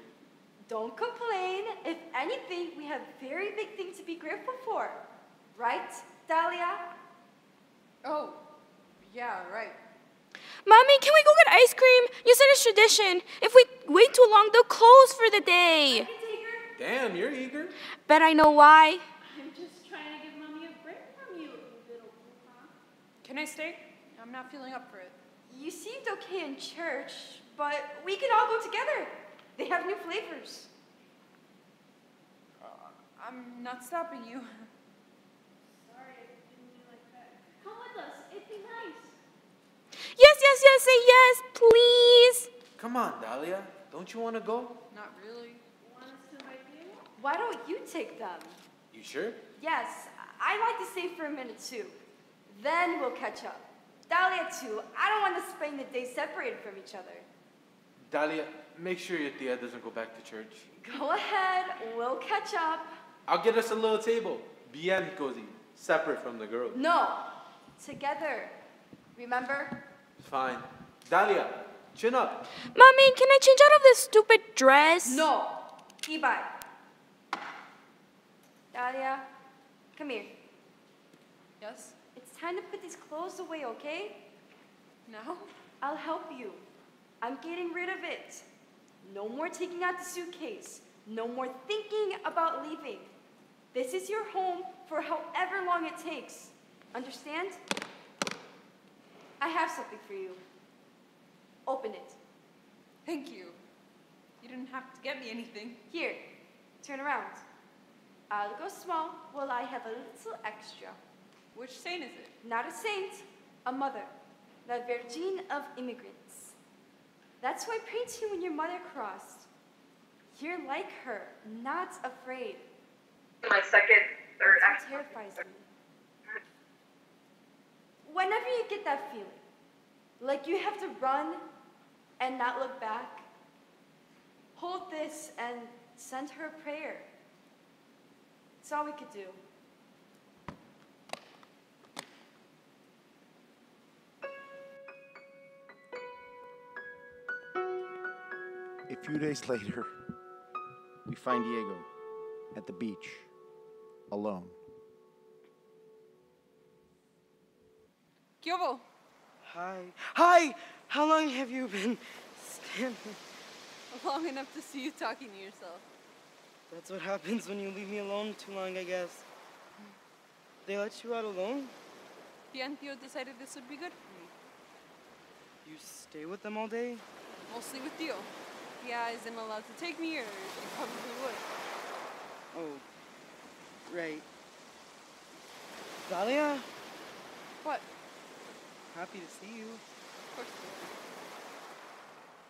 Speaker 14: Don't complain. If anything, we have very big things to be grateful for. Right, Dahlia?
Speaker 26: Oh, yeah, right.
Speaker 28: Mommy, can we go get ice cream? You said it's tradition. If we wait too long, they'll close for the day.
Speaker 15: Damn, you're eager.
Speaker 28: Bet I know why.
Speaker 26: I'm just trying to give mommy a break from you, little Can I stay? I'm not feeling up for it.
Speaker 14: You seemed okay in church, but we can all go together. They have new flavors.
Speaker 26: Uh, I'm not stopping you. Sorry, I didn't mean like that. Come with us. It'd be nice.
Speaker 28: Yes, yes, yes, say yes, please.
Speaker 15: Come on, Dahlia. Don't you want to go?
Speaker 26: Not really. Want us to invite you?
Speaker 14: Why don't you take them?
Speaker 15: You sure?
Speaker 14: Yes, I'd like to stay for a minute too. Then we'll catch up. Dahlia too. I don't want to spend the day separated from each other.
Speaker 15: Dahlia, make sure your tia doesn't go back to church.
Speaker 14: Go ahead, we'll catch up.
Speaker 15: I'll get us a little table. Bien cozy. Separate from the girls.
Speaker 14: No, together. Remember?
Speaker 15: Fine. Dahlia, chin up.
Speaker 28: Mommy, can I change out of this stupid dress?
Speaker 14: No. Ibai. Dahlia, come here.
Speaker 26: Yes?
Speaker 14: It's time to put these clothes away, okay?
Speaker 26: No?
Speaker 14: I'll help you. I'm getting rid of it. No more taking out the suitcase. No more thinking about leaving. This is your home for however long it takes. Understand? I have something for you. Open it.
Speaker 26: Thank you. You didn't have to get me anything.
Speaker 14: Here, turn around. I'll go small while I have a little extra.
Speaker 26: Which saint is it?
Speaker 14: Not a saint, a mother, la Virgin of Immigrants. That's who I prayed to you when your mother crossed. You're like her, not afraid.
Speaker 5: My second, third
Speaker 14: That's what terrifies me. Whenever you get that feeling, like you have to run and not look back, hold this and send her a prayer. It's all we could do.
Speaker 9: A few days later, we find Diego at the beach, alone.
Speaker 11: Kyobo,
Speaker 10: Hi. Hi! How long have you been standing? *laughs*
Speaker 11: long enough to see you talking to yourself.
Speaker 10: That's what happens when you leave me alone too long, I guess. They let you out alone?
Speaker 11: The Tiantio decided this would be good for me.
Speaker 10: You stay with them all day?
Speaker 11: Mostly with Dio. Tia isn't allowed to take me, or she probably would.
Speaker 10: Oh, right. Dahlia,
Speaker 11: What?
Speaker 10: Happy to see you.
Speaker 11: Of course you are.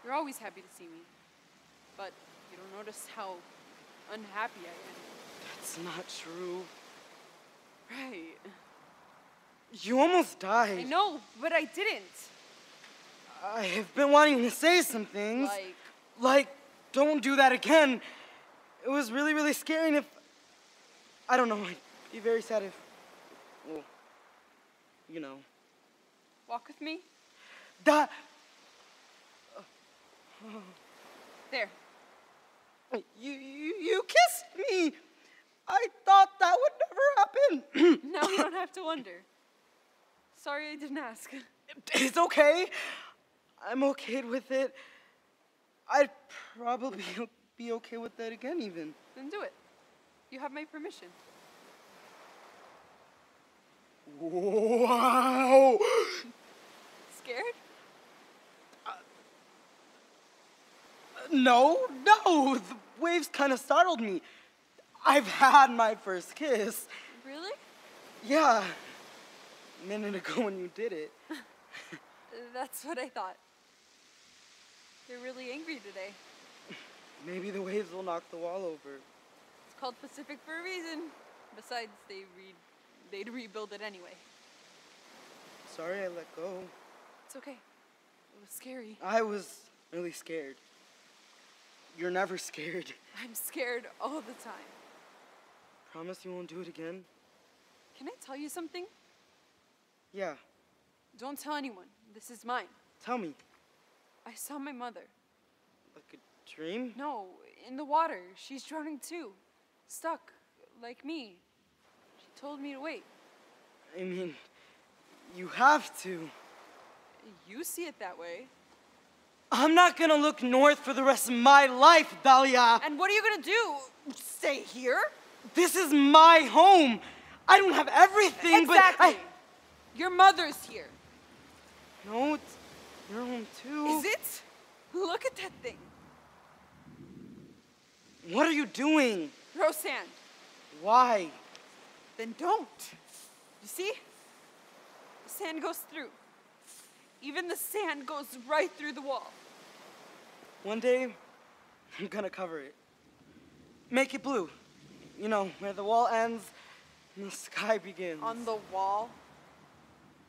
Speaker 11: You're always happy to see me. But you don't notice how unhappy I am.
Speaker 10: That's not true.
Speaker 11: Right.
Speaker 10: You almost died.
Speaker 11: I know, but I didn't.
Speaker 10: I have been wanting to say some things.
Speaker 11: Like?
Speaker 10: Like, don't do that again. It was really, really scary, and if. I don't know, I'd be very sad if. Well, you know.
Speaker 11: Walk with me.
Speaker 10: That.
Speaker 11: There.
Speaker 10: You, you, you kissed me! I thought that would never happen! *clears throat*
Speaker 11: now you don't have to wonder. Sorry I didn't ask.
Speaker 10: It's okay. I'm okay with it. I'd probably be okay with that again, even.
Speaker 11: Then do it. You have my permission.
Speaker 10: Wow!
Speaker 11: Scared?
Speaker 10: Uh, no, no! The waves kind of startled me. I've had my first kiss.
Speaker 11: Really?
Speaker 10: Yeah. A minute ago when you did it. *laughs*
Speaker 11: That's what I thought. You're really angry today.
Speaker 10: Maybe the waves will knock the wall over.
Speaker 11: It's called Pacific for a reason. Besides, they re- they'd rebuild it anyway.
Speaker 10: Sorry I let go.
Speaker 11: It's okay. It was scary.
Speaker 10: I was really scared. You're never scared.
Speaker 11: I'm scared all the time.
Speaker 10: Promise you won't do it again?
Speaker 11: Can I tell you something?
Speaker 10: Yeah.
Speaker 11: Don't tell anyone. This is mine.
Speaker 10: Tell me.
Speaker 11: I saw my mother.
Speaker 10: Like a dream?
Speaker 11: No, in the water. She's drowning too. Stuck, like me. She told me to wait.
Speaker 10: I mean, you have to.
Speaker 11: You see it that way.
Speaker 10: I'm not gonna look north for the rest of my life, Dahlia.
Speaker 11: And what are you gonna do? Stay here?
Speaker 10: This is my home. I don't have everything,
Speaker 11: exactly.
Speaker 10: but I.
Speaker 11: Your mother's here.
Speaker 10: No, it's your home too.
Speaker 11: Is it? Look at that thing.
Speaker 10: What are you doing?
Speaker 11: Throw sand.
Speaker 10: Why?
Speaker 11: Then don't. You see? The sand goes through. Even the sand goes right through the wall.
Speaker 10: One day, I'm gonna cover it. Make it blue. You know, where the wall ends and the sky begins.
Speaker 11: On the wall?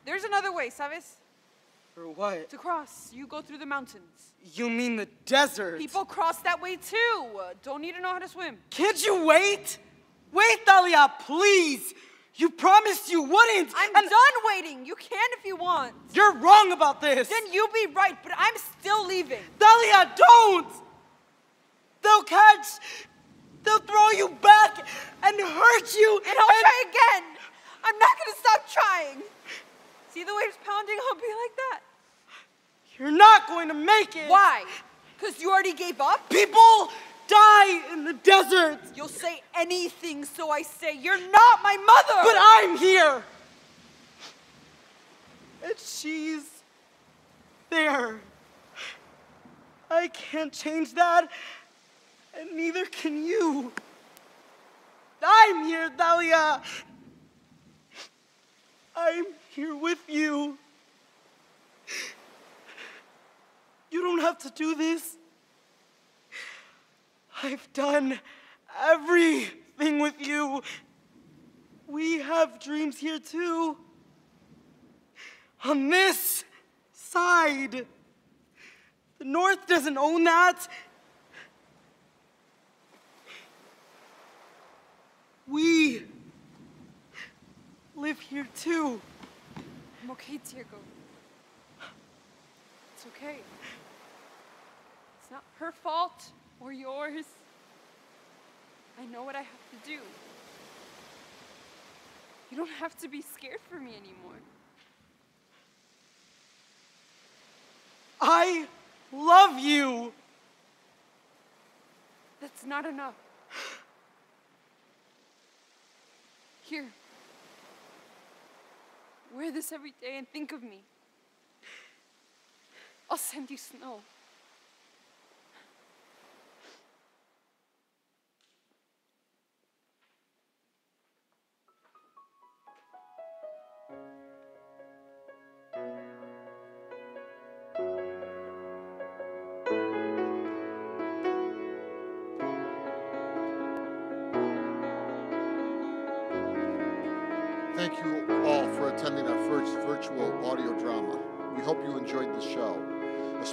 Speaker 11: There's another way, ¿sabes?
Speaker 10: For what?
Speaker 11: To cross. You go through the mountains.
Speaker 10: You mean the desert?
Speaker 11: People cross that way too. Don't need to know how to swim.
Speaker 10: Can't you wait? Wait, Dahlia, please! You promised you wouldn't!
Speaker 11: I'm
Speaker 10: and
Speaker 11: done waiting. You can if you want.
Speaker 10: You're wrong about this!
Speaker 11: Then you be right, but I'm still leaving.
Speaker 10: Dahlia, don't! They'll catch. They'll throw you back and hurt you.
Speaker 11: And I'll try again. I'm not gonna stop trying. See the waves pounding? I'll be like that.
Speaker 10: You're not going to make it.
Speaker 11: Why? Because you already gave up?
Speaker 10: People die in the desert.
Speaker 11: You'll say anything, so I say you're not my mother.
Speaker 10: But I'm here. And she's there. I can't change that, and neither can you. I'm here, Dahlia. I'm here with you. You don't have to do this. I've done everything with you. We have dreams here too. On this side. The North doesn't own that. We live here too.
Speaker 11: I'm okay, Diego. It's okay. It's not her fault or yours. I know what I have to do. You don't have to be scared for me anymore.
Speaker 10: I love you.
Speaker 11: That's not enough. Here. Wear this every day and think of me. I'll send you snow.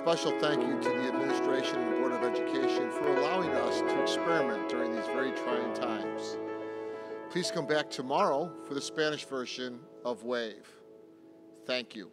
Speaker 1: Special thank you to the administration and Board of Education for allowing us to experiment during these very trying times. Please come back tomorrow for the Spanish version of Wave. Thank you.